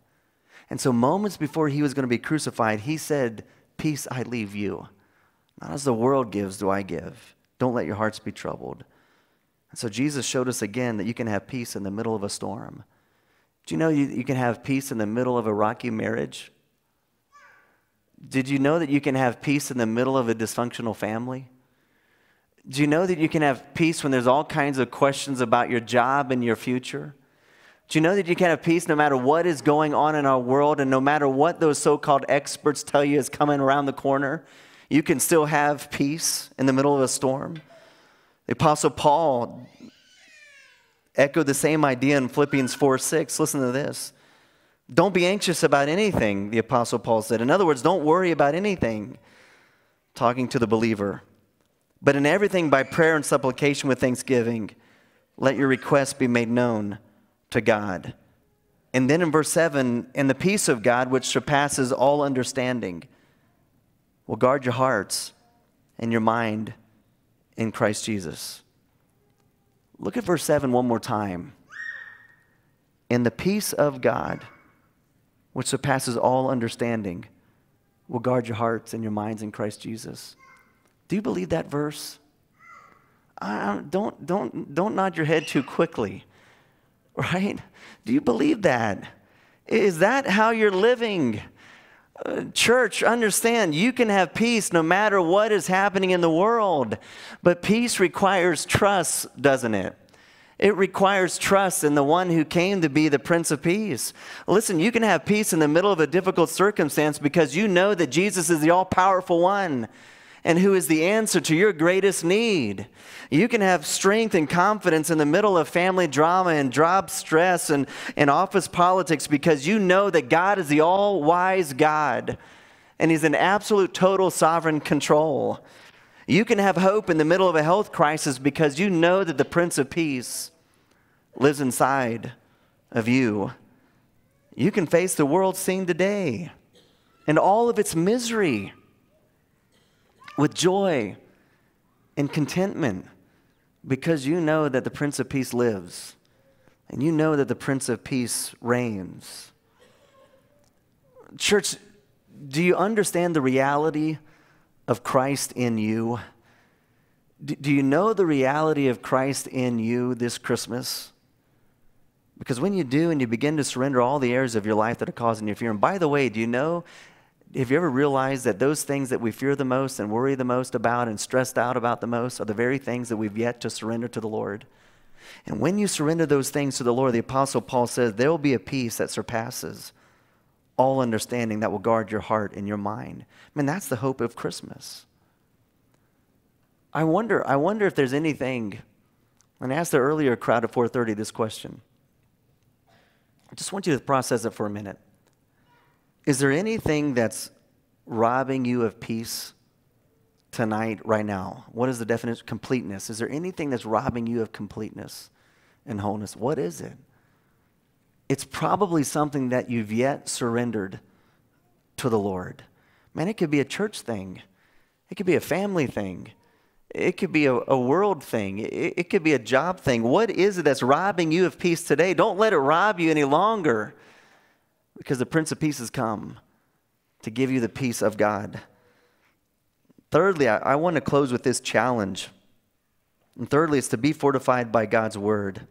And so, moments before he was going to be crucified, he said, Peace I leave you. Not as the world gives, do I give. Don't let your hearts be troubled. So, Jesus showed us again that you can have peace in the middle of a storm. Do you know you, you can have peace in the middle of a rocky marriage? Did you know that you can have peace in the middle of a dysfunctional family? Do you know that you can have peace when there's all kinds of questions about your job and your future? Do you know that you can have peace no matter what is going on in our world and no matter what those so called experts tell you is coming around the corner? You can still have peace in the middle of a storm. The Apostle Paul echoed the same idea in Philippians 4 6. Listen to this. Don't be anxious about anything, the Apostle Paul said. In other words, don't worry about anything. Talking to the believer. But in everything, by prayer and supplication with thanksgiving, let your requests be made known to God. And then in verse 7, and the peace of God, which surpasses all understanding, will guard your hearts and your mind in Christ Jesus. Look at verse 7 one more time. And the peace of God, which surpasses all understanding, will guard your hearts and your minds in Christ Jesus. Do you believe that verse? Uh, don't, don't, don't nod your head too quickly, right? Do you believe that? Is that how you're living? Church, understand you can have peace no matter what is happening in the world, but peace requires trust, doesn't it? It requires trust in the one who came to be the Prince of Peace. Listen, you can have peace in the middle of a difficult circumstance because you know that Jesus is the all powerful one and who is the answer to your greatest need. You can have strength and confidence in the middle of family drama and job stress and, and office politics because you know that God is the all wise God and He's in absolute total sovereign control. You can have hope in the middle of a health crisis because you know that the Prince of Peace lives inside of you. You can face the world scene today and all of its misery with joy and contentment because you know that the Prince of Peace lives and you know that the Prince of Peace reigns. Church, do you understand the reality of Christ in you? Do you know the reality of Christ in you this Christmas? Because when you do and you begin to surrender all the areas of your life that are causing you fear, and by the way, do you know have you ever realized that those things that we fear the most and worry the most about and stressed out about the most are the very things that we've yet to surrender to the Lord? And when you surrender those things to the Lord, the Apostle Paul says there will be a peace that surpasses all understanding that will guard your heart and your mind. I mean, that's the hope of Christmas. I wonder, I wonder if there's anything, and I asked the earlier crowd at 4:30 this question. I just want you to process it for a minute. Is there anything that's robbing you of peace tonight, right now? What is the definition? of Completeness. Is there anything that's robbing you of completeness and wholeness? What is it? It's probably something that you've yet surrendered to the Lord. Man, it could be a church thing, it could be a family thing. It could be a, a world thing. It, it could be a job thing. What is it that's robbing you of peace today? Don't let it rob you any longer because the Prince of Peace has come to give you the peace of God. Thirdly, I, I want to close with this challenge. And thirdly, it's to be fortified by God's word.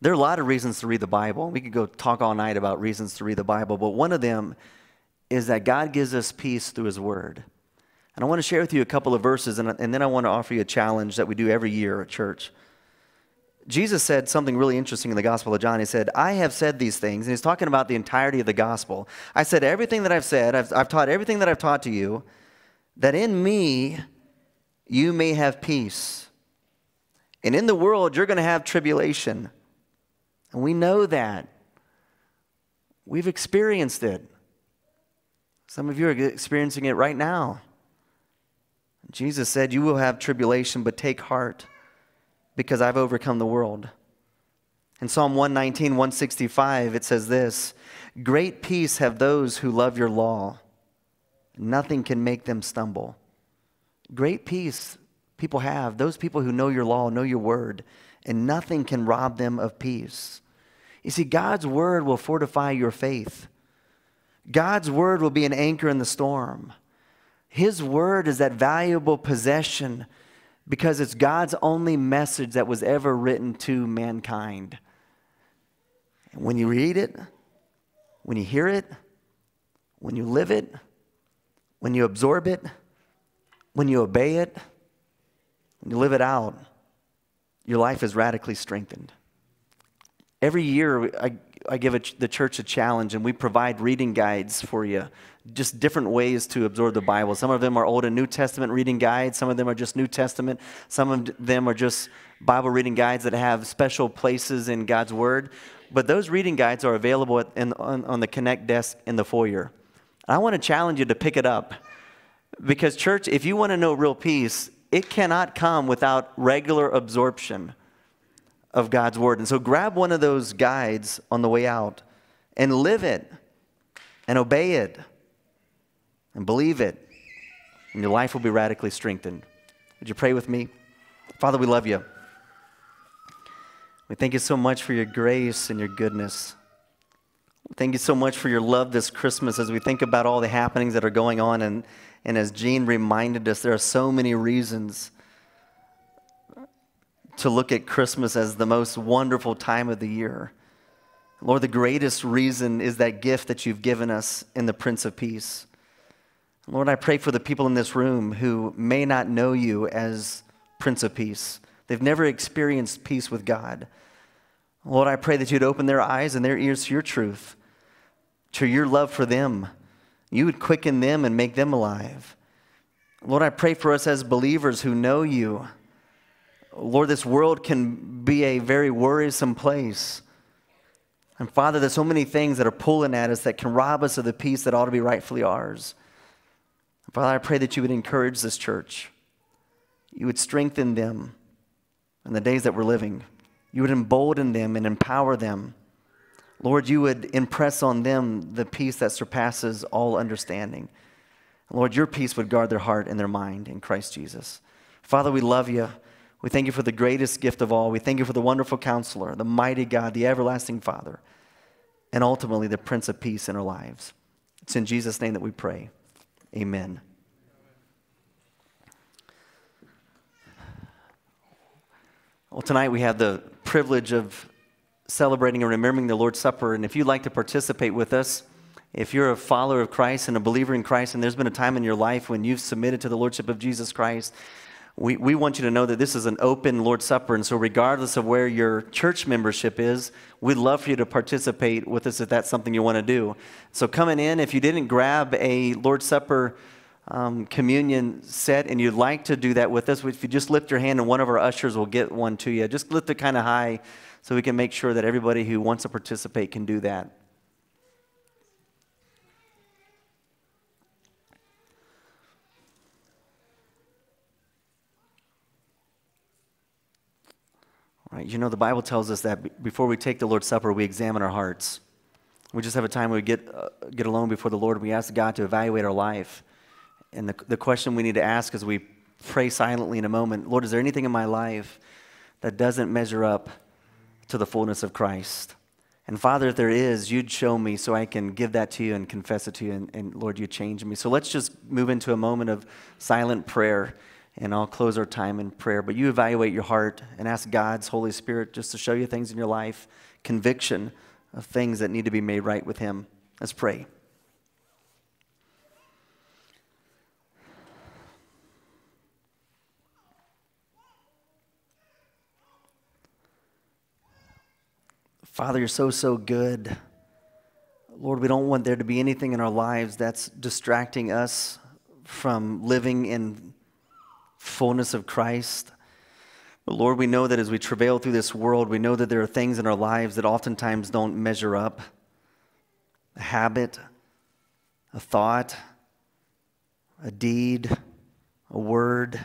There are a lot of reasons to read the Bible. We could go talk all night about reasons to read the Bible, but one of them is that God gives us peace through his word. And I want to share with you a couple of verses, and, and then I want to offer you a challenge that we do every year at church. Jesus said something really interesting in the Gospel of John. He said, I have said these things, and he's talking about the entirety of the gospel. I said everything that I've said, I've, I've taught everything that I've taught to you, that in me you may have peace. And in the world, you're going to have tribulation. And we know that. We've experienced it. Some of you are experiencing it right now. Jesus said, You will have tribulation, but take heart because I've overcome the world. In Psalm 119, 165, it says this Great peace have those who love your law. Nothing can make them stumble. Great peace people have, those people who know your law, know your word, and nothing can rob them of peace. You see, God's word will fortify your faith. God's word will be an anchor in the storm. His word is that valuable possession because it's God's only message that was ever written to mankind. And when you read it, when you hear it, when you live it, when you absorb it, when you obey it, when you live it out, your life is radically strengthened. Every year, I, I give a, the church a challenge and we provide reading guides for you just different ways to absorb the Bible. Some of them are Old and New Testament reading guides, some of them are just New Testament, some of them are just Bible reading guides that have special places in God's Word. But those reading guides are available in, on, on the Connect desk in the foyer. I want to challenge you to pick it up because, church, if you want to know real peace, it cannot come without regular absorption of God's Word. And so grab one of those guides on the way out and live it and obey it and believe it, and your life will be radically strengthened. Would you pray with me? Father, we love you. We thank you so much for your grace and your goodness. Thank you so much for your love this Christmas as we think about all the happenings that are going on. And, and as Jean reminded us, there are so many reasons to look at Christmas as the most wonderful time of the year. Lord, the greatest reason is that gift that you've given us in the Prince of Peace. Lord, I pray for the people in this room who may not know you as Prince of Peace. They've never experienced peace with God. Lord, I pray that you'd open their eyes and their ears to your truth, to your love for them. You would quicken them and make them alive. Lord, I pray for us as believers who know you. Lord, this world can be a very worrisome place. And Father, there's so many things that are pulling at us that can rob us of the peace that ought to be rightfully ours. Father, I pray that you would encourage this church. You would strengthen them in the days that we're living. You would embolden them and empower them. Lord, you would impress on them the peace that surpasses all understanding. Lord, your peace would guard their heart and their mind in Christ Jesus. Father, we love you. We thank you for the greatest gift of all. We thank you for the wonderful counselor, the mighty God, the everlasting Father, and ultimately the Prince of Peace in our lives. It's in Jesus' name that we pray. Amen. Well, tonight we have the privilege of celebrating and remembering the Lord's Supper. And if you'd like to participate with us, If you're a follower of Christ and a believer in Christ, and there's been a time in your life when you've submitted to the Lordship of Jesus Christ, we, we want you to know that this is an open Lord's Supper. And so, regardless of where your church membership is, we'd love for you to participate with us if that's something you want to do. So, coming in, if you didn't grab a Lord's Supper um, communion set and you'd like to do that with us, if you just lift your hand and one of our ushers will get one to you, just lift it kind of high so we can make sure that everybody who wants to participate can do that. Right? You know, the Bible tells us that before we take the Lord's Supper, we examine our hearts. We just have a time where we get, uh, get alone before the Lord. We ask God to evaluate our life. And the, the question we need to ask as we pray silently in a moment Lord, is there anything in my life that doesn't measure up to the fullness of Christ? And Father, if there is, you'd show me so I can give that to you and confess it to you. And, and Lord, you change me. So let's just move into a moment of silent prayer and I'll close our time in prayer. But you evaluate your heart and ask God's Holy Spirit just to show you things in your life, conviction of things that need to be made right with Him. Let's pray. Father, you're so, so good. Lord, we don't want there to be anything in our lives that's distracting us from living in fullness of Christ. But Lord, we know that as we travail through this world, we know that there are things in our lives that oftentimes don't measure up a habit, a thought, a deed, a word.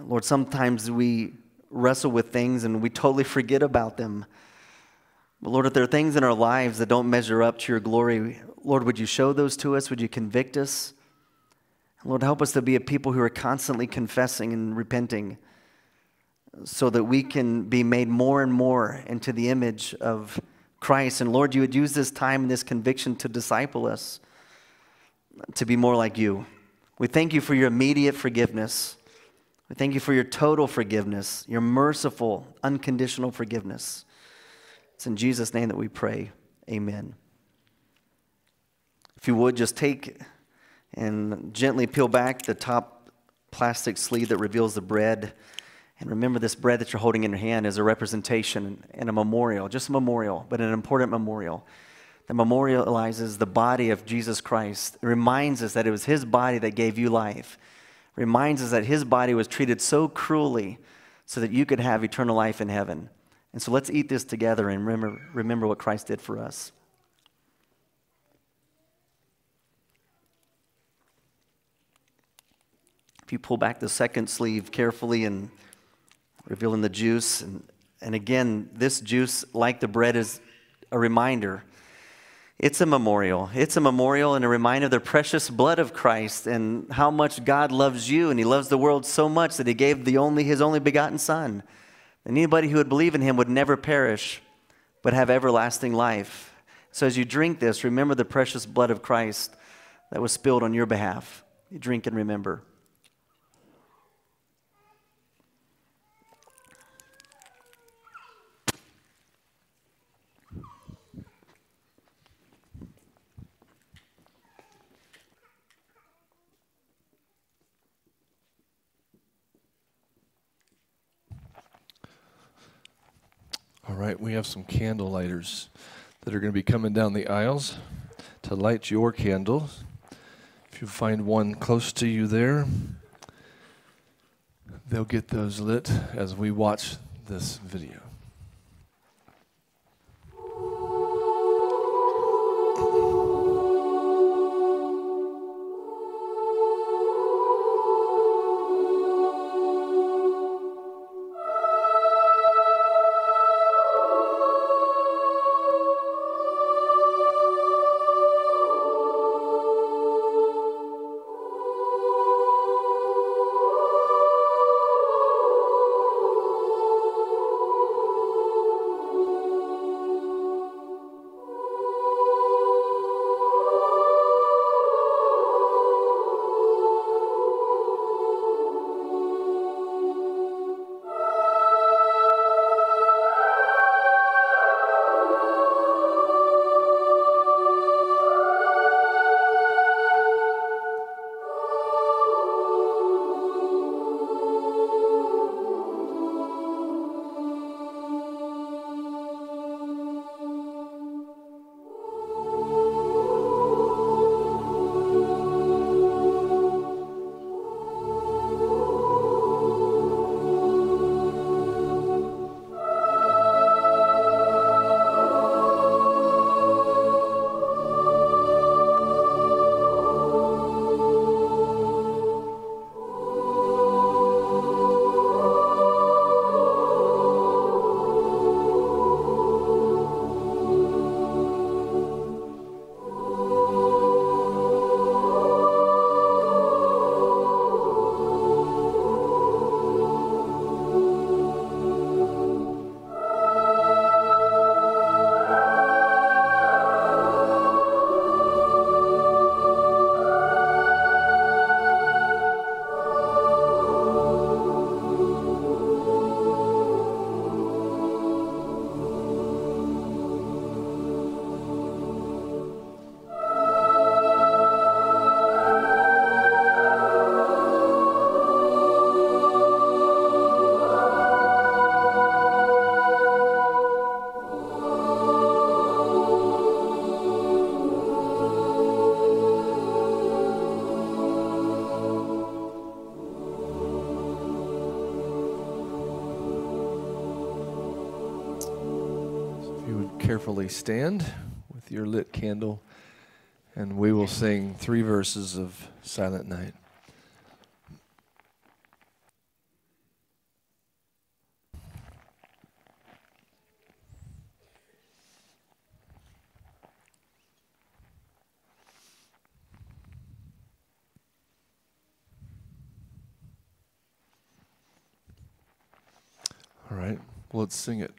Lord, sometimes we wrestle with things and we totally forget about them. But Lord, if there are things in our lives that don't measure up to your glory, Lord, would you show those to us? Would you convict us? Lord, help us to be a people who are constantly confessing and repenting so that we can be made more and more into the image of Christ. And Lord, you would use this time and this conviction to disciple us to be more like you. We thank you for your immediate forgiveness. We thank you for your total forgiveness, your merciful, unconditional forgiveness. It's in Jesus' name that we pray. Amen. If you would just take and gently peel back the top plastic sleeve that reveals the bread. And remember, this bread that you're holding in your hand is a representation and a memorial, just a memorial, but an important memorial that memorializes the body of Jesus Christ. It reminds us that it was His body that gave you life. It reminds us that His body was treated so cruelly so that you could have eternal life in heaven. And so let's eat this together and remember, remember what Christ did for us. You pull back the second sleeve carefully and revealing the juice, and, and again, this juice, like the bread, is a reminder. It's a memorial. It's a memorial and a reminder of the precious blood of Christ and how much God loves you and He loves the world so much that He gave the only, His only begotten Son. And anybody who would believe in Him would never perish, but have everlasting life. So as you drink this, remember the precious blood of Christ that was spilled on your behalf. You drink and remember. All right, we have some candle lighters that are going to be coming down the aisles to light your candles. If you find one close to you there, they'll get those lit as we watch this video. Carefully stand with your lit candle, and we will sing three verses of Silent Night. All right, let's sing it.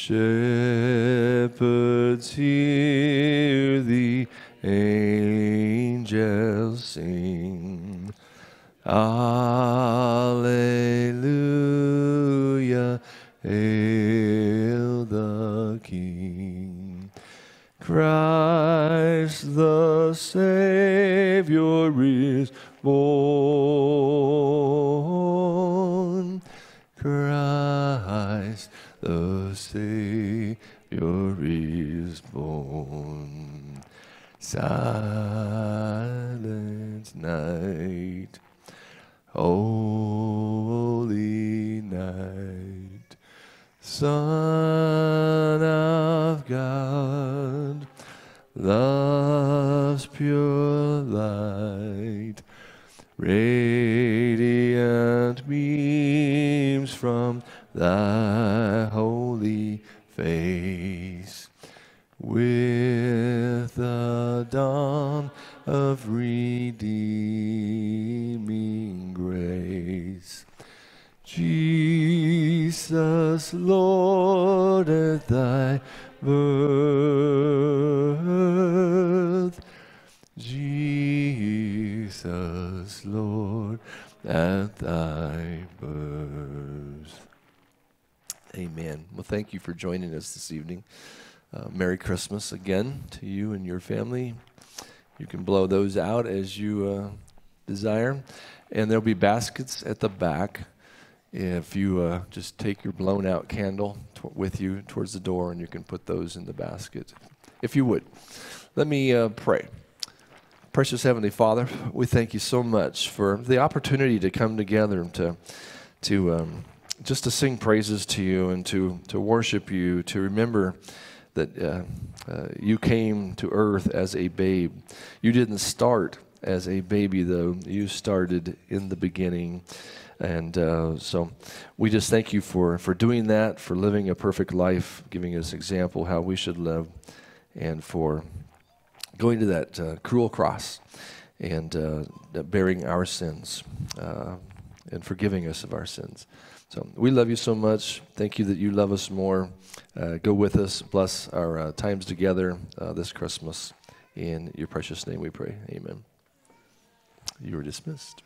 Shepherds hear thank you for joining us this evening. Uh, Merry Christmas again to you and your family. You can blow those out as you uh, desire. And there'll be baskets at the back if you uh, just take your blown out candle with you towards the door and you can put those in the basket. If you would, let me uh, pray. Precious Heavenly Father, we thank you so much for the opportunity to come together and to, to um, just to sing praises to you and to, to worship you, to remember that uh, uh, you came to earth as a babe. You didn't start as a baby, though. You started in the beginning. And uh, so we just thank you for, for doing that, for living a perfect life, giving us example how we should live, and for going to that uh, cruel cross and uh, bearing our sins uh, and forgiving us of our sins. So we love you so much. Thank you that you love us more. Uh, go with us. Bless our uh, times together uh, this Christmas. In your precious name we pray. Amen. You are dismissed.